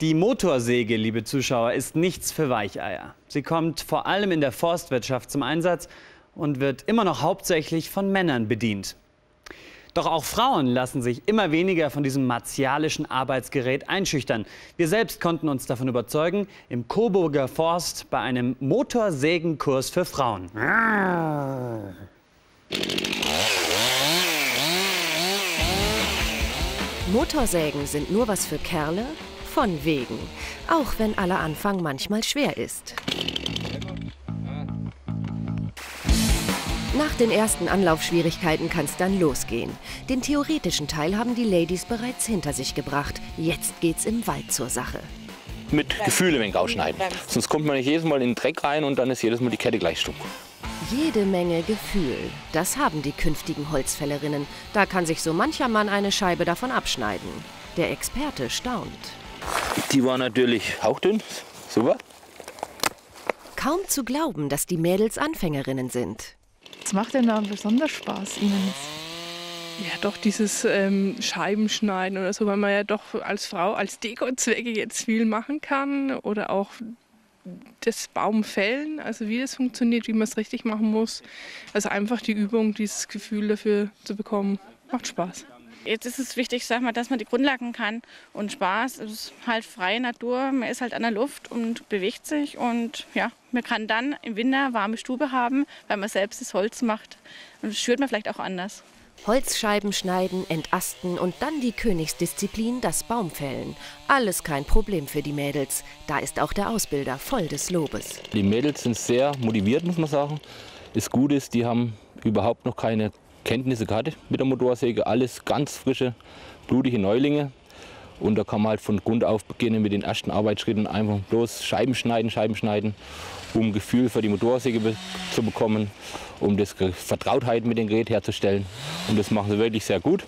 Die Motorsäge, liebe Zuschauer, ist nichts für Weicheier. Sie kommt vor allem in der Forstwirtschaft zum Einsatz und wird immer noch hauptsächlich von Männern bedient. Doch auch Frauen lassen sich immer weniger von diesem martialischen Arbeitsgerät einschüchtern. Wir selbst konnten uns davon überzeugen im Coburger Forst bei einem Motorsägenkurs für Frauen.
Motorsägen sind nur was für Kerle? Von wegen. Auch wenn aller Anfang manchmal schwer ist. Nach den ersten Anlaufschwierigkeiten kann es dann losgehen. Den theoretischen Teil haben die Ladies bereits hinter sich gebracht. Jetzt geht's im Wald zur Sache.
Mit Gefühle ein wenig ausschneiden. Sonst kommt man nicht jedes Mal in den Dreck rein und dann ist jedes Mal die Kette gleich stumm.
Jede Menge Gefühl. Das haben die künftigen Holzfällerinnen. Da kann sich so mancher Mann eine Scheibe davon abschneiden. Der Experte staunt.
Die war natürlich hauchdünn. Super.
Kaum zu glauben, dass die Mädels Anfängerinnen sind.
Was macht denn da besonders Spaß Ihnen? Ja, doch dieses ähm, Scheibenschneiden oder so, weil man ja doch als Frau als Dekozwecke jetzt viel machen kann oder auch das Baumfällen, also wie das funktioniert, wie man es richtig machen muss. Also einfach die Übung, dieses Gefühl dafür zu bekommen, macht Spaß.
Jetzt ist es wichtig, sag mal, dass man die Grundlagen kann und Spaß. Es ist halt freie Natur, man ist halt an der Luft und bewegt sich und ja, man kann dann im Winter warme Stube haben, weil man selbst das Holz macht und das schürt man vielleicht auch anders.
Holzscheiben schneiden, entasten und dann die Königsdisziplin, das Baumfällen. Alles kein Problem für die Mädels. Da ist auch der Ausbilder voll des Lobes.
Die Mädels sind sehr motiviert, muss man sagen. Das Gute ist, die haben überhaupt noch keine Kenntnisse gehabt mit der Motorsäge. Alles ganz frische, blutige Neulinge. Und da kann man halt von Grund auf beginnen mit den ersten Arbeitsschritten. Einfach bloß Scheiben schneiden, Scheiben schneiden, um Gefühl für die Motorsäge be zu bekommen, um das Vertrautheit mit dem Gerät herzustellen. Und das machen sie wirklich sehr gut.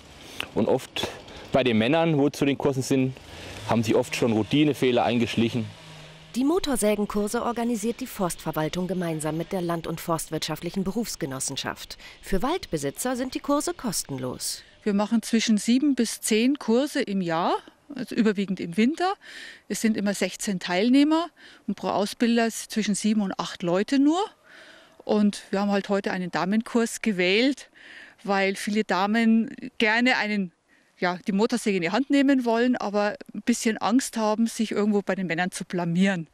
Und oft bei den Männern, wo zu den Kursen sind, haben sie oft schon Routinefehler eingeschlichen.
Die Motorsägenkurse organisiert die Forstverwaltung gemeinsam mit der Land- und Forstwirtschaftlichen Berufsgenossenschaft. Für Waldbesitzer sind die Kurse kostenlos.
Wir machen zwischen sieben bis zehn Kurse im Jahr, also überwiegend im Winter. Es sind immer 16 Teilnehmer und pro Ausbilder zwischen sieben und acht Leute nur. Und wir haben halt heute einen Damenkurs gewählt, weil viele Damen gerne einen ja, die Motorsäge in die Hand nehmen wollen, aber ein bisschen Angst haben, sich irgendwo bei den Männern zu blamieren.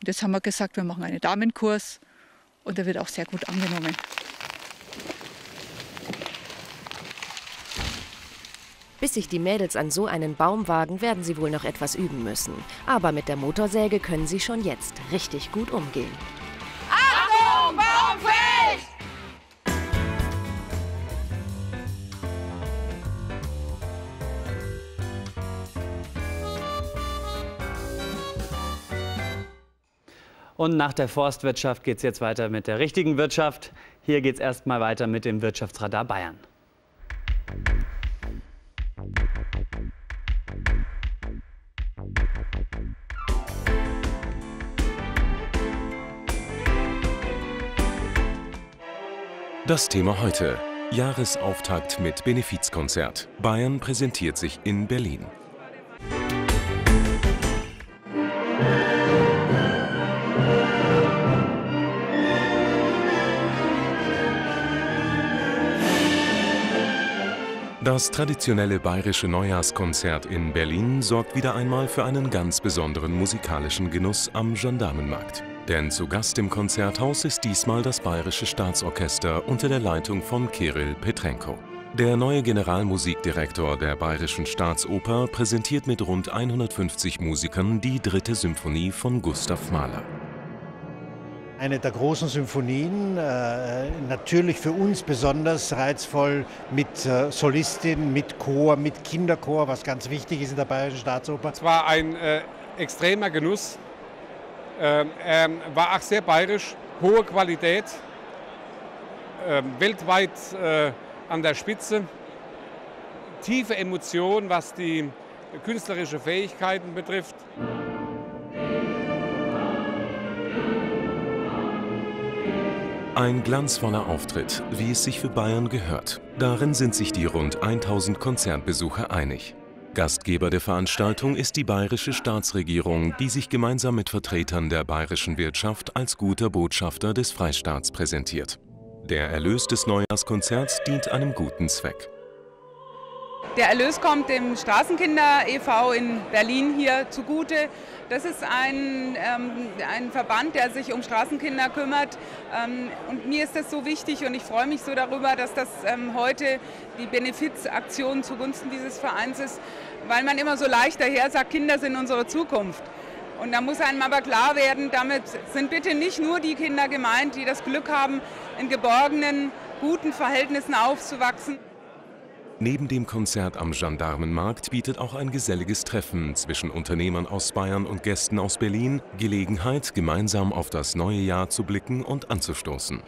Und jetzt haben wir gesagt, wir machen einen Damenkurs und der wird auch sehr gut angenommen.
Bis sich die Mädels an so einen Baum wagen, werden sie wohl noch etwas üben müssen. Aber mit der Motorsäge können sie schon jetzt richtig gut umgehen.
Achtung, Baum
Und nach der Forstwirtschaft geht es jetzt weiter mit der richtigen Wirtschaft. Hier geht es erstmal weiter mit dem Wirtschaftsradar Bayern.
Das Thema heute. Jahresauftakt mit Benefizkonzert. Bayern präsentiert sich in Berlin. Das traditionelle bayerische Neujahrskonzert in Berlin sorgt wieder einmal für einen ganz besonderen musikalischen Genuss am Gendarmenmarkt. Denn zu Gast im Konzerthaus ist diesmal das Bayerische Staatsorchester unter der Leitung von Kirill Petrenko. Der neue Generalmusikdirektor der Bayerischen Staatsoper präsentiert mit rund 150 Musikern die dritte Symphonie von Gustav Mahler.
Eine der großen Symphonien, äh, natürlich für uns besonders reizvoll mit äh, Solistin, mit Chor, mit Kinderchor, was ganz wichtig ist in der Bayerischen Staatsoper.
Es war ein äh, extremer Genuss, ähm, er war auch sehr bayerisch, hohe Qualität, ähm, weltweit äh, an der Spitze, tiefe Emotion, was die künstlerische Fähigkeiten betrifft.
Ein glanzvoller Auftritt, wie es sich für Bayern gehört. Darin sind sich die rund 1000 Konzertbesucher einig. Gastgeber der Veranstaltung ist die bayerische Staatsregierung, die sich gemeinsam mit Vertretern der bayerischen Wirtschaft als guter Botschafter des Freistaats präsentiert. Der Erlös des Neujahrskonzerts dient einem guten Zweck.
Der Erlös kommt dem Straßenkinder e.V. in Berlin hier zugute. Das ist ein, ähm, ein Verband, der sich um Straßenkinder kümmert. Ähm, und mir ist das so wichtig und ich freue mich so darüber, dass das ähm, heute die Benefizaktion zugunsten dieses Vereins ist, weil man immer so leicht daher sagt, Kinder sind unsere Zukunft. Und da muss einem aber klar werden, damit sind bitte nicht nur die Kinder gemeint, die das Glück haben, in geborgenen, guten Verhältnissen aufzuwachsen.
Neben dem Konzert am Gendarmenmarkt bietet auch ein geselliges Treffen zwischen Unternehmern aus Bayern und Gästen aus Berlin Gelegenheit, gemeinsam auf das neue Jahr zu blicken und anzustoßen.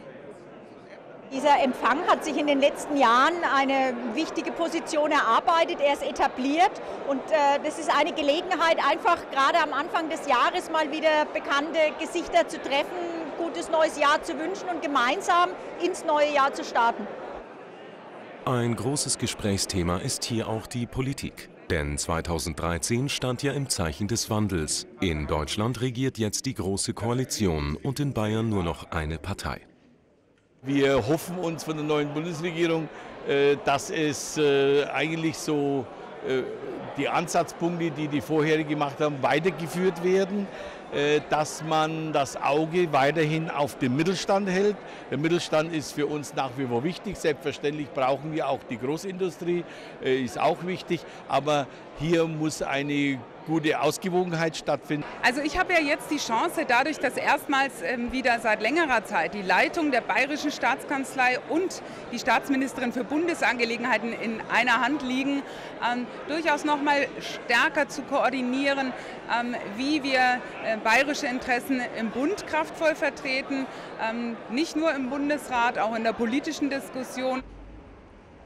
Dieser Empfang hat sich in den letzten Jahren eine wichtige Position erarbeitet. Er ist etabliert und äh, das ist eine Gelegenheit, einfach gerade am Anfang des Jahres mal wieder bekannte Gesichter zu treffen, gutes neues Jahr zu wünschen und gemeinsam ins neue Jahr zu starten.
Ein großes Gesprächsthema ist hier auch die Politik. Denn 2013 stand ja im Zeichen des Wandels. In Deutschland regiert jetzt die Große Koalition und in Bayern nur noch eine Partei.
Wir hoffen uns von der neuen Bundesregierung, äh, dass es äh, eigentlich so äh, die Ansatzpunkte, die die vorherige gemacht haben, weitergeführt werden. Äh, dass man das Auge weiterhin auf den Mittelstand hält. Der Mittelstand ist für uns nach wie vor wichtig. Selbstverständlich brauchen wir auch die Großindustrie, äh, ist auch wichtig. Aber hier muss eine gute Ausgewogenheit stattfinden.
Also ich habe ja jetzt die Chance, dadurch, dass erstmals ähm, wieder seit längerer Zeit die Leitung der Bayerischen Staatskanzlei und die Staatsministerin für Bundesangelegenheiten in einer Hand liegen, ähm, durchaus noch mal stärker zu koordinieren, ähm, wie wir äh, bayerische Interessen im Bund kraftvoll vertreten, nicht nur im Bundesrat, auch in der politischen Diskussion.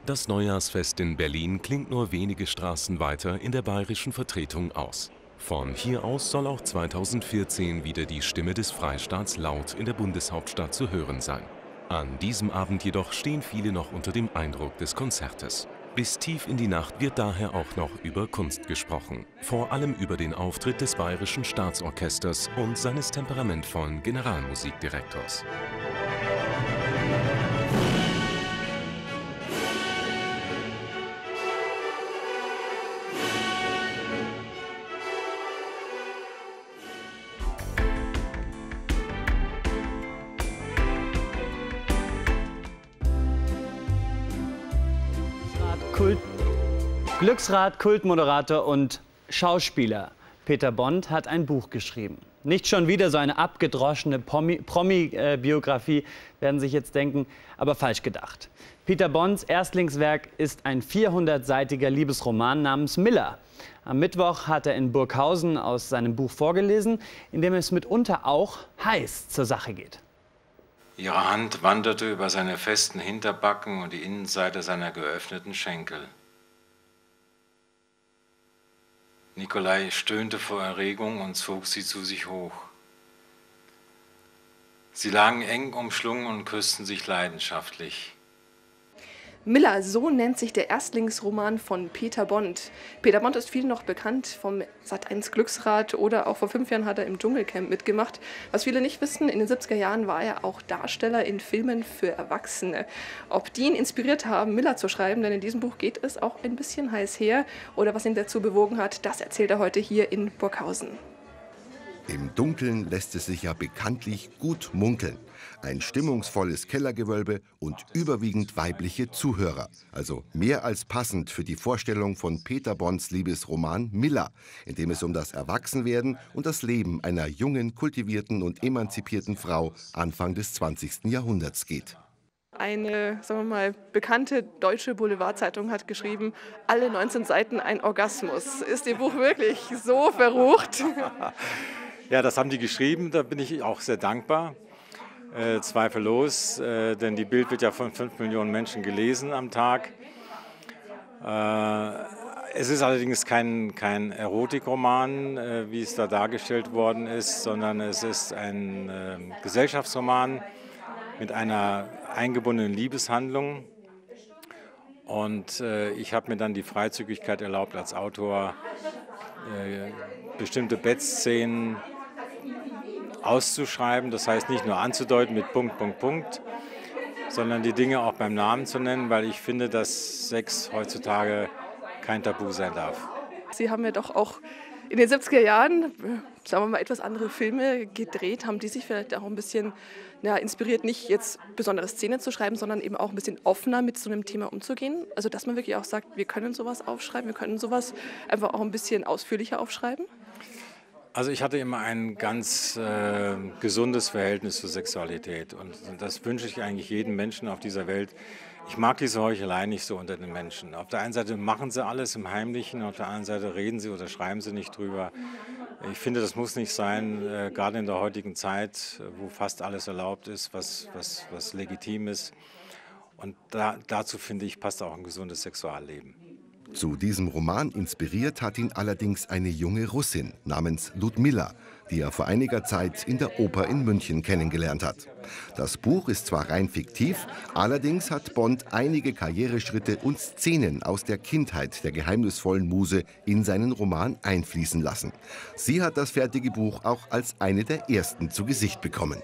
Das Neujahrsfest in Berlin klingt nur wenige Straßen weiter in der bayerischen Vertretung aus. Von hier aus soll auch 2014 wieder die Stimme des Freistaats laut in der Bundeshauptstadt zu hören sein. An diesem Abend jedoch stehen viele noch unter dem Eindruck des Konzertes. Bis tief in die Nacht wird daher auch noch über Kunst gesprochen. Vor allem über den Auftritt des Bayerischen Staatsorchesters und seines temperamentvollen Generalmusikdirektors.
Glücksrat, Kultmoderator und Schauspieler Peter Bond hat ein Buch geschrieben. Nicht schon wieder so eine abgedroschene Promi-Biografie, werden sich jetzt denken, aber falsch gedacht. Peter Bonds Erstlingswerk ist ein 400-seitiger Liebesroman namens Miller. Am Mittwoch hat er in Burghausen aus seinem Buch vorgelesen, in dem es mitunter auch heiß zur Sache geht.
Ihre Hand wanderte über seine festen Hinterbacken und die Innenseite seiner geöffneten Schenkel. Nikolai stöhnte vor Erregung und zog sie zu sich hoch. Sie lagen eng umschlungen und küssten sich leidenschaftlich.
Miller, so nennt sich der Erstlingsroman von Peter Bond. Peter Bond ist vielen noch bekannt vom Sat1 Glücksrad oder auch vor fünf Jahren hat er im Dschungelcamp mitgemacht. Was viele nicht wissen, in den 70er Jahren war er auch Darsteller in Filmen für Erwachsene. Ob die ihn inspiriert haben, Miller zu schreiben, denn in diesem Buch geht es auch ein bisschen heiß her, oder was ihn dazu bewogen hat, das erzählt er heute hier in Burghausen.
Im Dunkeln lässt es sich ja bekanntlich gut munkeln. Ein stimmungsvolles Kellergewölbe und überwiegend weibliche Zuhörer. Also mehr als passend für die Vorstellung von Peter Bonds Liebesroman Miller, in dem es um das Erwachsenwerden und das Leben einer jungen, kultivierten und emanzipierten Frau Anfang des 20. Jahrhunderts geht.
Eine, sagen wir mal, bekannte deutsche Boulevardzeitung hat geschrieben, alle 19 Seiten ein Orgasmus. Ist Ihr Buch wirklich so verrucht?
Ja, das haben die geschrieben, da bin ich auch sehr dankbar. Äh, zweifellos, äh, denn die Bild wird ja von fünf Millionen Menschen gelesen am Tag. Äh, es ist allerdings kein, kein Erotikroman, äh, wie es da dargestellt worden ist, sondern es ist ein ähm, Gesellschaftsroman mit einer eingebundenen Liebeshandlung. Und äh, ich habe mir dann die Freizügigkeit erlaubt, als Autor äh, bestimmte Bettszenen auszuschreiben, das heißt nicht nur anzudeuten mit Punkt, Punkt, Punkt, sondern die Dinge auch beim Namen zu nennen, weil ich finde, dass Sex heutzutage kein Tabu sein darf.
Sie haben ja doch auch in den 70er Jahren, sagen wir mal, etwas andere Filme gedreht. Haben die sich vielleicht auch ein bisschen ja, inspiriert, nicht jetzt besondere Szenen zu schreiben, sondern eben auch ein bisschen offener mit so einem Thema umzugehen? Also, dass man wirklich auch sagt, wir können sowas aufschreiben, wir können sowas einfach auch ein bisschen ausführlicher aufschreiben?
Also ich hatte immer ein ganz äh, gesundes Verhältnis zur Sexualität und das wünsche ich eigentlich jedem Menschen auf dieser Welt. Ich mag diese Heuchelei nicht so unter den Menschen. Auf der einen Seite machen sie alles im Heimlichen, auf der anderen Seite reden sie oder schreiben sie nicht drüber. Ich finde, das muss nicht sein, äh, gerade in der heutigen Zeit, wo fast alles erlaubt ist, was, was, was legitim ist. Und da, dazu finde ich, passt auch ein gesundes Sexualleben.
Zu diesem Roman inspiriert hat ihn allerdings eine junge Russin namens Ludmilla, die er vor einiger Zeit in der Oper in München kennengelernt hat. Das Buch ist zwar rein fiktiv, allerdings hat Bond einige Karriereschritte und Szenen aus der Kindheit der geheimnisvollen Muse in seinen Roman einfließen lassen. Sie hat das fertige Buch auch als eine der ersten zu Gesicht bekommen.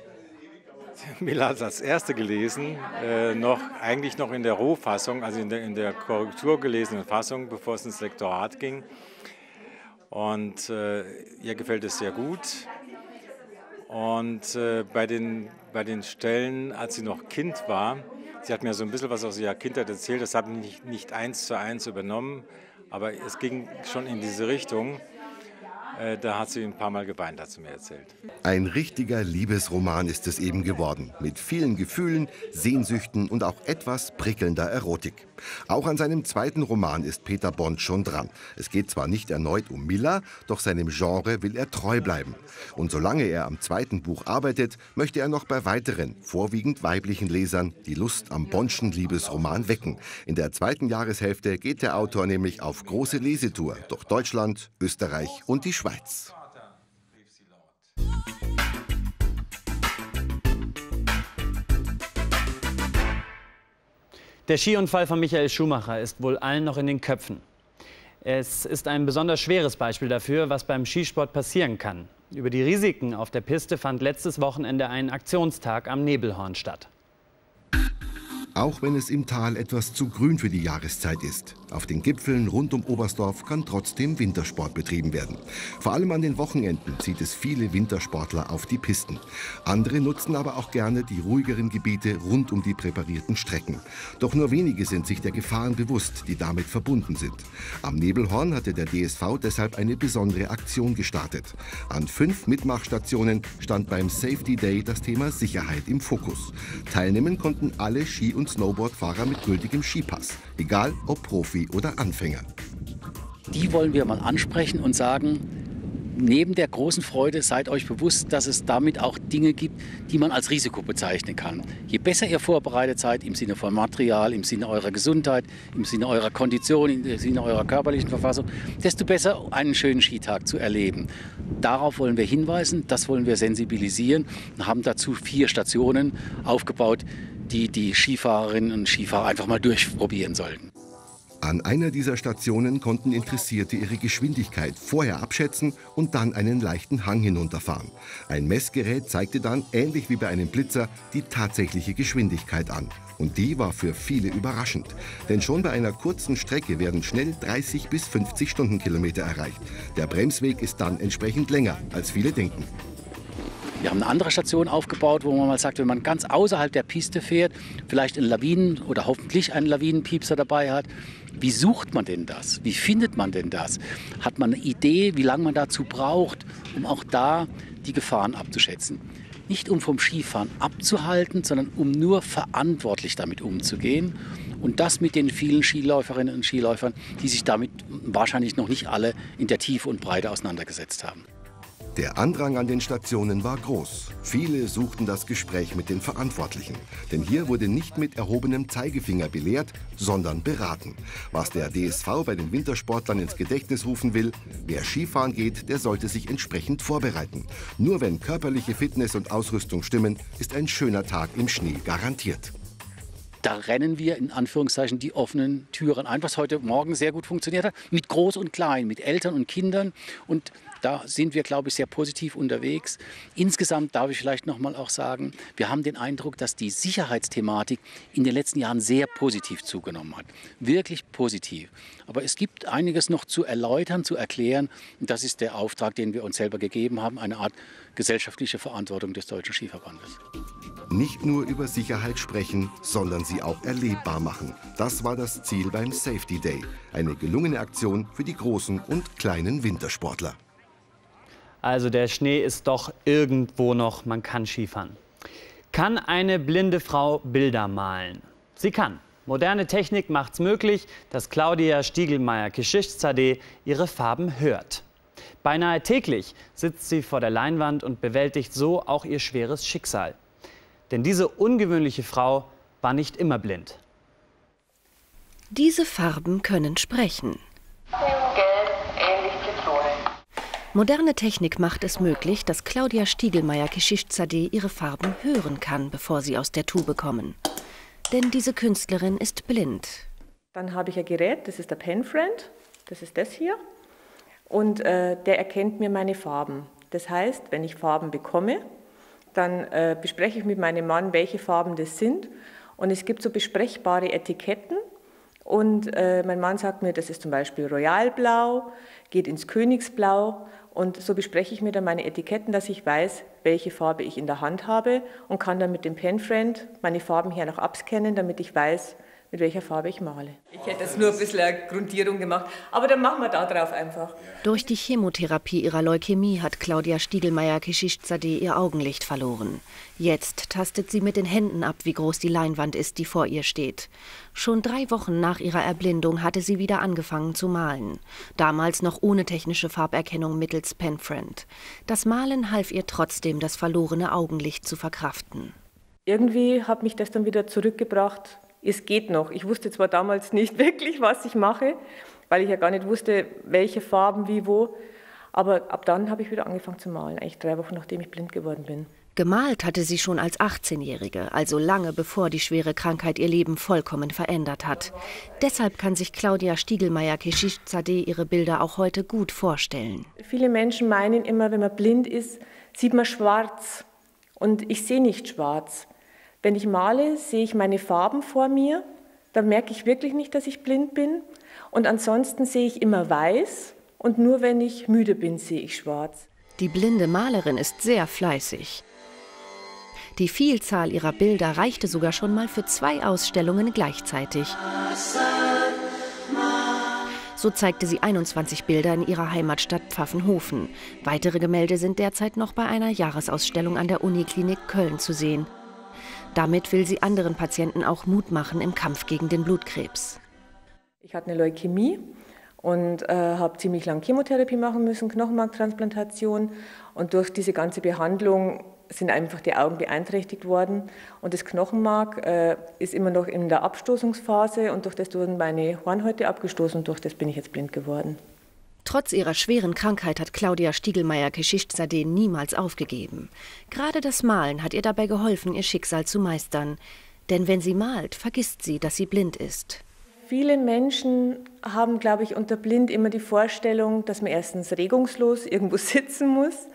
Miller als erste gelesen, äh, noch, eigentlich noch in der Rohfassung, also in der, in der Korrektur gelesenen Fassung, bevor es ins Lektorat ging. Und äh, ihr gefällt es sehr gut. Und äh, bei, den, bei den Stellen, als sie noch Kind war, sie hat mir so ein bisschen was aus ihrer Kindheit erzählt, das habe ich nicht, nicht eins zu eins übernommen, aber es ging schon in diese Richtung. Äh, da hat sie ein paar Mal geweint, hat sie mir erzählt.
Ein richtiger Liebesroman ist es eben geworden. Mit vielen Gefühlen, Sehnsüchten und auch etwas prickelnder Erotik. Auch an seinem zweiten Roman ist Peter Bond schon dran. Es geht zwar nicht erneut um Miller, doch seinem Genre will er treu bleiben. Und solange er am zweiten Buch arbeitet, möchte er noch bei weiteren, vorwiegend weiblichen Lesern die Lust am Bondschen Liebesroman wecken. In der zweiten Jahreshälfte geht der Autor nämlich auf große Lesetour durch Deutschland, Österreich und die Schweiz.
Der Skiunfall von Michael Schumacher ist wohl allen noch in den Köpfen. Es ist ein besonders schweres Beispiel dafür, was beim Skisport passieren kann. Über die Risiken auf der Piste fand letztes Wochenende ein Aktionstag am Nebelhorn statt.
Auch wenn es im Tal etwas zu grün für die Jahreszeit ist. Auf den Gipfeln rund um Oberstdorf kann trotzdem Wintersport betrieben werden. Vor allem an den Wochenenden zieht es viele Wintersportler auf die Pisten. Andere nutzen aber auch gerne die ruhigeren Gebiete rund um die präparierten Strecken. Doch nur wenige sind sich der Gefahren bewusst, die damit verbunden sind. Am Nebelhorn hatte der DSV deshalb eine besondere Aktion gestartet. An fünf Mitmachstationen stand beim Safety Day das Thema Sicherheit im Fokus. Teilnehmen konnten alle Ski- und Snowboardfahrer mit gültigem Skipass, egal ob Profi oder Anfänger.
Die wollen wir mal ansprechen und sagen,
neben der großen Freude seid euch bewusst, dass es damit auch Dinge gibt, die man als Risiko bezeichnen kann. Je besser ihr vorbereitet seid im Sinne von Material, im Sinne eurer Gesundheit, im Sinne eurer Kondition, im Sinne eurer körperlichen Verfassung, desto besser einen schönen Skitag zu erleben. Darauf wollen wir hinweisen, das wollen wir sensibilisieren und haben dazu vier Stationen aufgebaut, die die Skifahrerinnen und Skifahrer einfach mal durchprobieren sollten.
An einer dieser Stationen konnten Interessierte ihre Geschwindigkeit vorher abschätzen und dann einen leichten Hang hinunterfahren. Ein Messgerät zeigte dann, ähnlich wie bei einem Blitzer, die tatsächliche Geschwindigkeit an. Und die war für viele überraschend. Denn schon bei einer kurzen Strecke werden schnell 30 bis 50 Stundenkilometer erreicht. Der Bremsweg ist dann entsprechend länger, als viele denken.
Wir haben eine andere Station aufgebaut, wo man mal sagt, wenn man ganz außerhalb der Piste fährt, vielleicht einen Lawinen- oder hoffentlich einen Lawinenpiepser dabei hat, wie sucht man denn das? Wie findet man denn das? Hat man eine Idee, wie lange man dazu braucht, um auch da die Gefahren abzuschätzen? Nicht um vom Skifahren abzuhalten, sondern um nur verantwortlich damit umzugehen. Und das mit den vielen Skiläuferinnen und Skiläufern, die sich damit wahrscheinlich noch nicht alle in der Tiefe und Breite auseinandergesetzt haben.
Der Andrang an den Stationen war groß. Viele suchten das Gespräch mit den Verantwortlichen. Denn hier wurde nicht mit erhobenem Zeigefinger belehrt, sondern beraten. Was der DSV bei den Wintersportlern ins Gedächtnis rufen will, wer Skifahren geht, der sollte sich entsprechend vorbereiten. Nur wenn körperliche Fitness und Ausrüstung stimmen, ist ein schöner Tag im Schnee garantiert
da rennen wir in Anführungszeichen die offenen Türen ein, was heute Morgen sehr gut funktioniert hat, mit Groß und Klein, mit Eltern und Kindern. Und da sind wir, glaube ich, sehr positiv unterwegs. Insgesamt darf ich vielleicht noch mal auch sagen, wir haben den Eindruck, dass die Sicherheitsthematik in den letzten Jahren sehr positiv zugenommen hat. Wirklich positiv. Aber es gibt einiges noch zu erläutern, zu erklären. Und das ist der Auftrag, den wir uns selber gegeben haben, eine Art gesellschaftliche Verantwortung des Deutschen Skiverbandes.
Nicht nur über Sicherheit sprechen, sondern sie auch erlebbar machen. Das war das Ziel beim Safety Day. Eine gelungene Aktion für die großen und kleinen Wintersportler.
Also der Schnee ist doch irgendwo noch, man kann Skifahren. Kann eine blinde Frau Bilder malen? Sie kann. Moderne Technik macht es möglich, dass Claudia Stiegelmeier-Geschichtszade ihre Farben hört. Beinahe täglich sitzt sie vor der Leinwand und bewältigt so auch ihr schweres Schicksal. Denn diese ungewöhnliche Frau war nicht immer blind.
Diese Farben können sprechen. Moderne Technik macht es möglich, dass Claudia Stiegelmeier-Kischischzadeh ihre Farben hören kann, bevor sie aus der Tube kommen. Denn diese Künstlerin ist blind.
Dann habe ich ein Gerät, das ist der Penfriend, das ist das hier. Und äh, der erkennt mir meine Farben. Das heißt, wenn ich Farben bekomme, dann äh, bespreche ich mit meinem Mann, welche Farben das sind. Und es gibt so besprechbare Etiketten. Und äh, mein Mann sagt mir, das ist zum Beispiel Royalblau, geht ins Königsblau. Und so bespreche ich mir dann meine Etiketten, dass ich weiß, welche Farbe ich in der Hand habe und kann dann mit dem Penfriend meine Farben hier noch abscannen, damit ich weiß, mit welcher Farbe ich male. Ich hätte jetzt nur ein bisschen eine Grundierung gemacht, aber dann machen wir da drauf einfach.
Durch die Chemotherapie ihrer Leukämie hat Claudia Stiegelmeier-Kischischzadeh ihr Augenlicht verloren. Jetzt tastet sie mit den Händen ab, wie groß die Leinwand ist, die vor ihr steht. Schon drei Wochen nach ihrer Erblindung hatte sie wieder angefangen zu malen. Damals noch ohne technische Farberkennung mittels Penfriend. Das Malen half ihr trotzdem, das verlorene Augenlicht zu verkraften.
Irgendwie hat mich das dann wieder zurückgebracht es geht noch. Ich wusste zwar damals nicht wirklich, was ich mache, weil ich ja gar nicht wusste, welche Farben wie wo, aber ab dann habe ich wieder angefangen zu malen, eigentlich drei Wochen nachdem ich blind geworden bin.
Gemalt hatte sie schon als 18-Jährige, also lange bevor die schwere Krankheit ihr Leben vollkommen verändert hat. Deshalb kann sich Claudia Stiegelmeier-Keschischzadeh ihre Bilder auch heute gut vorstellen.
Viele Menschen meinen immer, wenn man blind ist, sieht man schwarz. Und ich sehe nicht schwarz. Wenn ich male, sehe ich meine Farben vor mir, dann merke ich wirklich nicht, dass ich blind bin. Und ansonsten sehe ich immer weiß und nur wenn ich müde bin, sehe ich schwarz.
Die blinde Malerin ist sehr fleißig. Die Vielzahl ihrer Bilder reichte sogar schon mal für zwei Ausstellungen gleichzeitig. So zeigte sie 21 Bilder in ihrer Heimatstadt Pfaffenhofen. Weitere Gemälde sind derzeit noch bei einer Jahresausstellung an der Uniklinik Köln zu sehen. Damit will sie anderen Patienten auch Mut machen im Kampf gegen den Blutkrebs.
Ich hatte eine Leukämie und äh, habe ziemlich lang Chemotherapie machen müssen, Knochenmarktransplantation. Und durch diese ganze Behandlung sind einfach die Augen beeinträchtigt worden. Und das Knochenmark äh, ist immer noch in der Abstoßungsphase und durch das wurden meine Hornhäute abgestoßen und durch das bin ich jetzt blind geworden.
Trotz ihrer schweren Krankheit hat Claudia Stiegelmeier-Keschichtzadeh niemals aufgegeben. Gerade das Malen hat ihr dabei geholfen, ihr Schicksal zu meistern. Denn wenn sie malt, vergisst sie, dass sie blind ist.
Viele Menschen haben, glaube ich, unter blind immer die Vorstellung, dass man erstens regungslos irgendwo sitzen muss,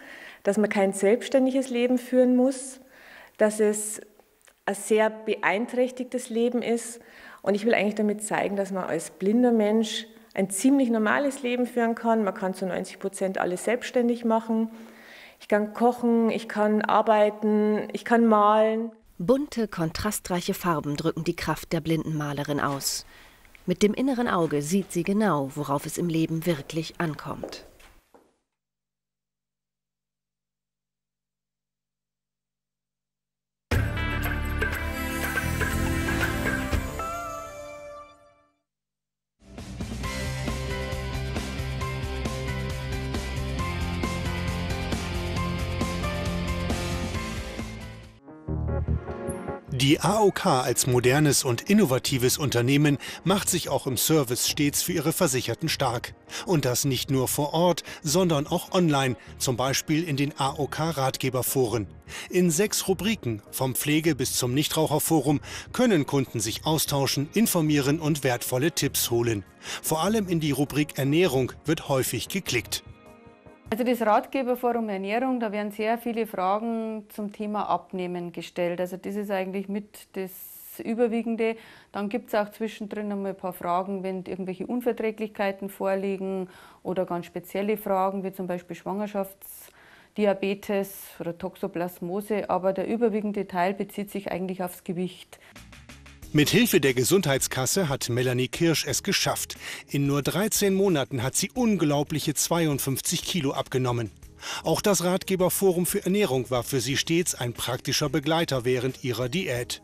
dass man kein selbstständiges Leben führen muss, dass es ein sehr beeinträchtigtes Leben ist. Und ich will eigentlich damit zeigen, dass man als blinder Mensch ein ziemlich normales Leben führen kann. Man kann zu 90 Prozent alles selbstständig machen. Ich kann kochen, ich kann arbeiten, ich kann malen.
Bunte, kontrastreiche Farben drücken die Kraft der blinden Malerin aus. Mit dem inneren Auge sieht sie genau, worauf es im Leben wirklich ankommt.
Die AOK als modernes und innovatives Unternehmen macht sich auch im Service stets für ihre Versicherten stark. Und das nicht nur vor Ort, sondern auch online, zum Beispiel in den AOK-Ratgeberforen. In sechs Rubriken, vom Pflege bis zum Nichtraucherforum, können Kunden sich austauschen, informieren und wertvolle Tipps holen. Vor allem in die Rubrik Ernährung wird häufig geklickt.
Also das Ratgeberforum Ernährung, da werden sehr viele Fragen zum Thema Abnehmen gestellt. Also das ist eigentlich mit das Überwiegende. Dann gibt es auch zwischendrin einmal ein paar Fragen, wenn irgendwelche Unverträglichkeiten vorliegen oder ganz spezielle Fragen, wie zum Beispiel Schwangerschaftsdiabetes oder Toxoplasmose. Aber der überwiegende Teil bezieht sich eigentlich aufs Gewicht.
Mit Hilfe der Gesundheitskasse hat Melanie Kirsch es geschafft. In nur 13 Monaten hat sie unglaubliche 52 Kilo abgenommen. Auch das Ratgeberforum für Ernährung war für sie stets ein praktischer Begleiter während ihrer Diät.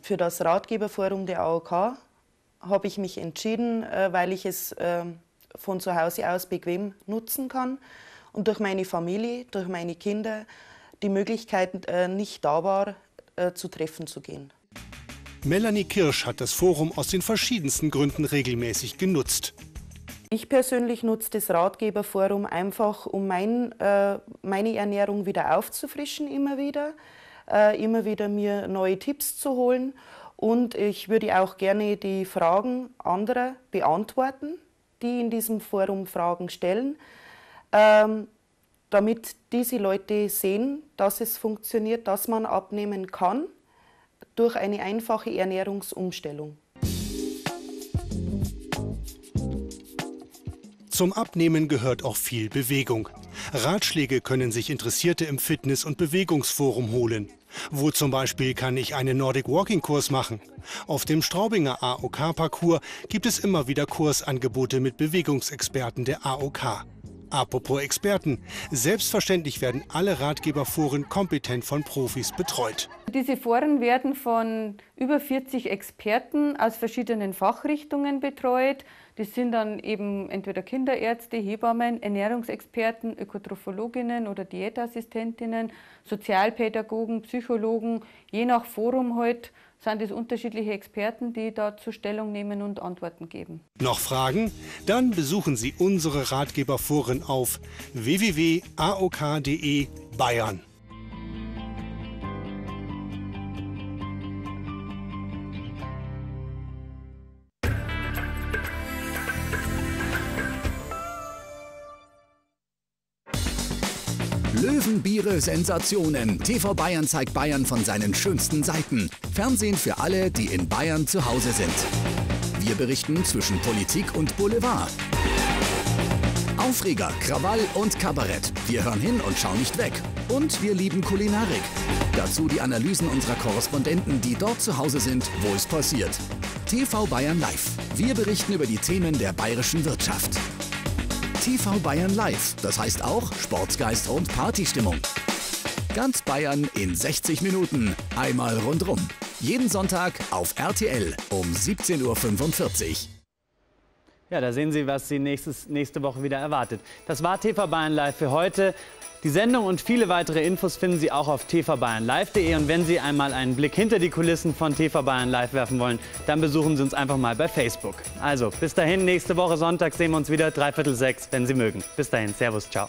Für das Ratgeberforum der AOK habe ich mich entschieden, äh, weil ich es ähm, von zu Hause aus bequem nutzen kann und durch meine Familie, durch meine Kinder die Möglichkeit äh, nicht da war, äh, zu Treffen zu gehen.
Melanie Kirsch hat das Forum aus den verschiedensten Gründen regelmäßig genutzt.
Ich persönlich nutze das Ratgeberforum einfach, um mein, äh, meine Ernährung wieder aufzufrischen, immer wieder, äh, immer wieder mir neue Tipps zu holen. Und ich würde auch gerne die Fragen anderer beantworten, die in diesem Forum Fragen stellen, ähm, damit diese Leute sehen, dass es funktioniert, dass man abnehmen kann durch eine einfache Ernährungsumstellung.
Zum Abnehmen gehört auch viel Bewegung. Ratschläge können sich Interessierte im Fitness- und Bewegungsforum holen. Wo zum Beispiel kann ich einen Nordic Walking Kurs machen? Auf dem Straubinger AOK-Parcours gibt es immer wieder Kursangebote mit Bewegungsexperten der AOK. Apropos Experten. Selbstverständlich werden alle Ratgeberforen kompetent von Profis betreut.
Diese Foren werden von über 40 Experten aus verschiedenen Fachrichtungen betreut. Das sind dann eben entweder Kinderärzte, Hebammen, Ernährungsexperten, Ökotrophologinnen oder Diätassistentinnen, Sozialpädagogen, Psychologen, je nach Forum halt sind es unterschiedliche Experten, die dazu Stellung nehmen und Antworten geben.
Noch Fragen? Dann besuchen Sie unsere Ratgeberforen auf www.aok.de Bayern.
Löwenbiere Sensationen. TV Bayern zeigt Bayern von seinen schönsten Seiten. Fernsehen für alle, die in Bayern zu Hause sind. Wir berichten zwischen Politik und Boulevard. Aufreger, Krawall und Kabarett. Wir hören hin und schauen nicht weg. Und wir lieben Kulinarik. Dazu die Analysen unserer Korrespondenten, die dort zu Hause sind, wo es passiert. TV Bayern Live. Wir berichten über die Themen der bayerischen Wirtschaft. TV Bayern Live. Das heißt auch Sportsgeist und Partystimmung. Ganz Bayern in 60 Minuten. Einmal rundrum. Jeden Sonntag auf RTL um 17.45 Uhr.
Ja, da sehen Sie, was Sie nächstes, nächste Woche wieder erwartet. Das war TV Bayern Live für heute. Die Sendung und viele weitere Infos finden Sie auch auf tvbayernlive.de. Und wenn Sie einmal einen Blick hinter die Kulissen von TV Bayern Live werfen wollen, dann besuchen Sie uns einfach mal bei Facebook. Also, bis dahin, nächste Woche Sonntag sehen wir uns wieder, dreiviertel sechs, wenn Sie mögen. Bis dahin, Servus, ciao.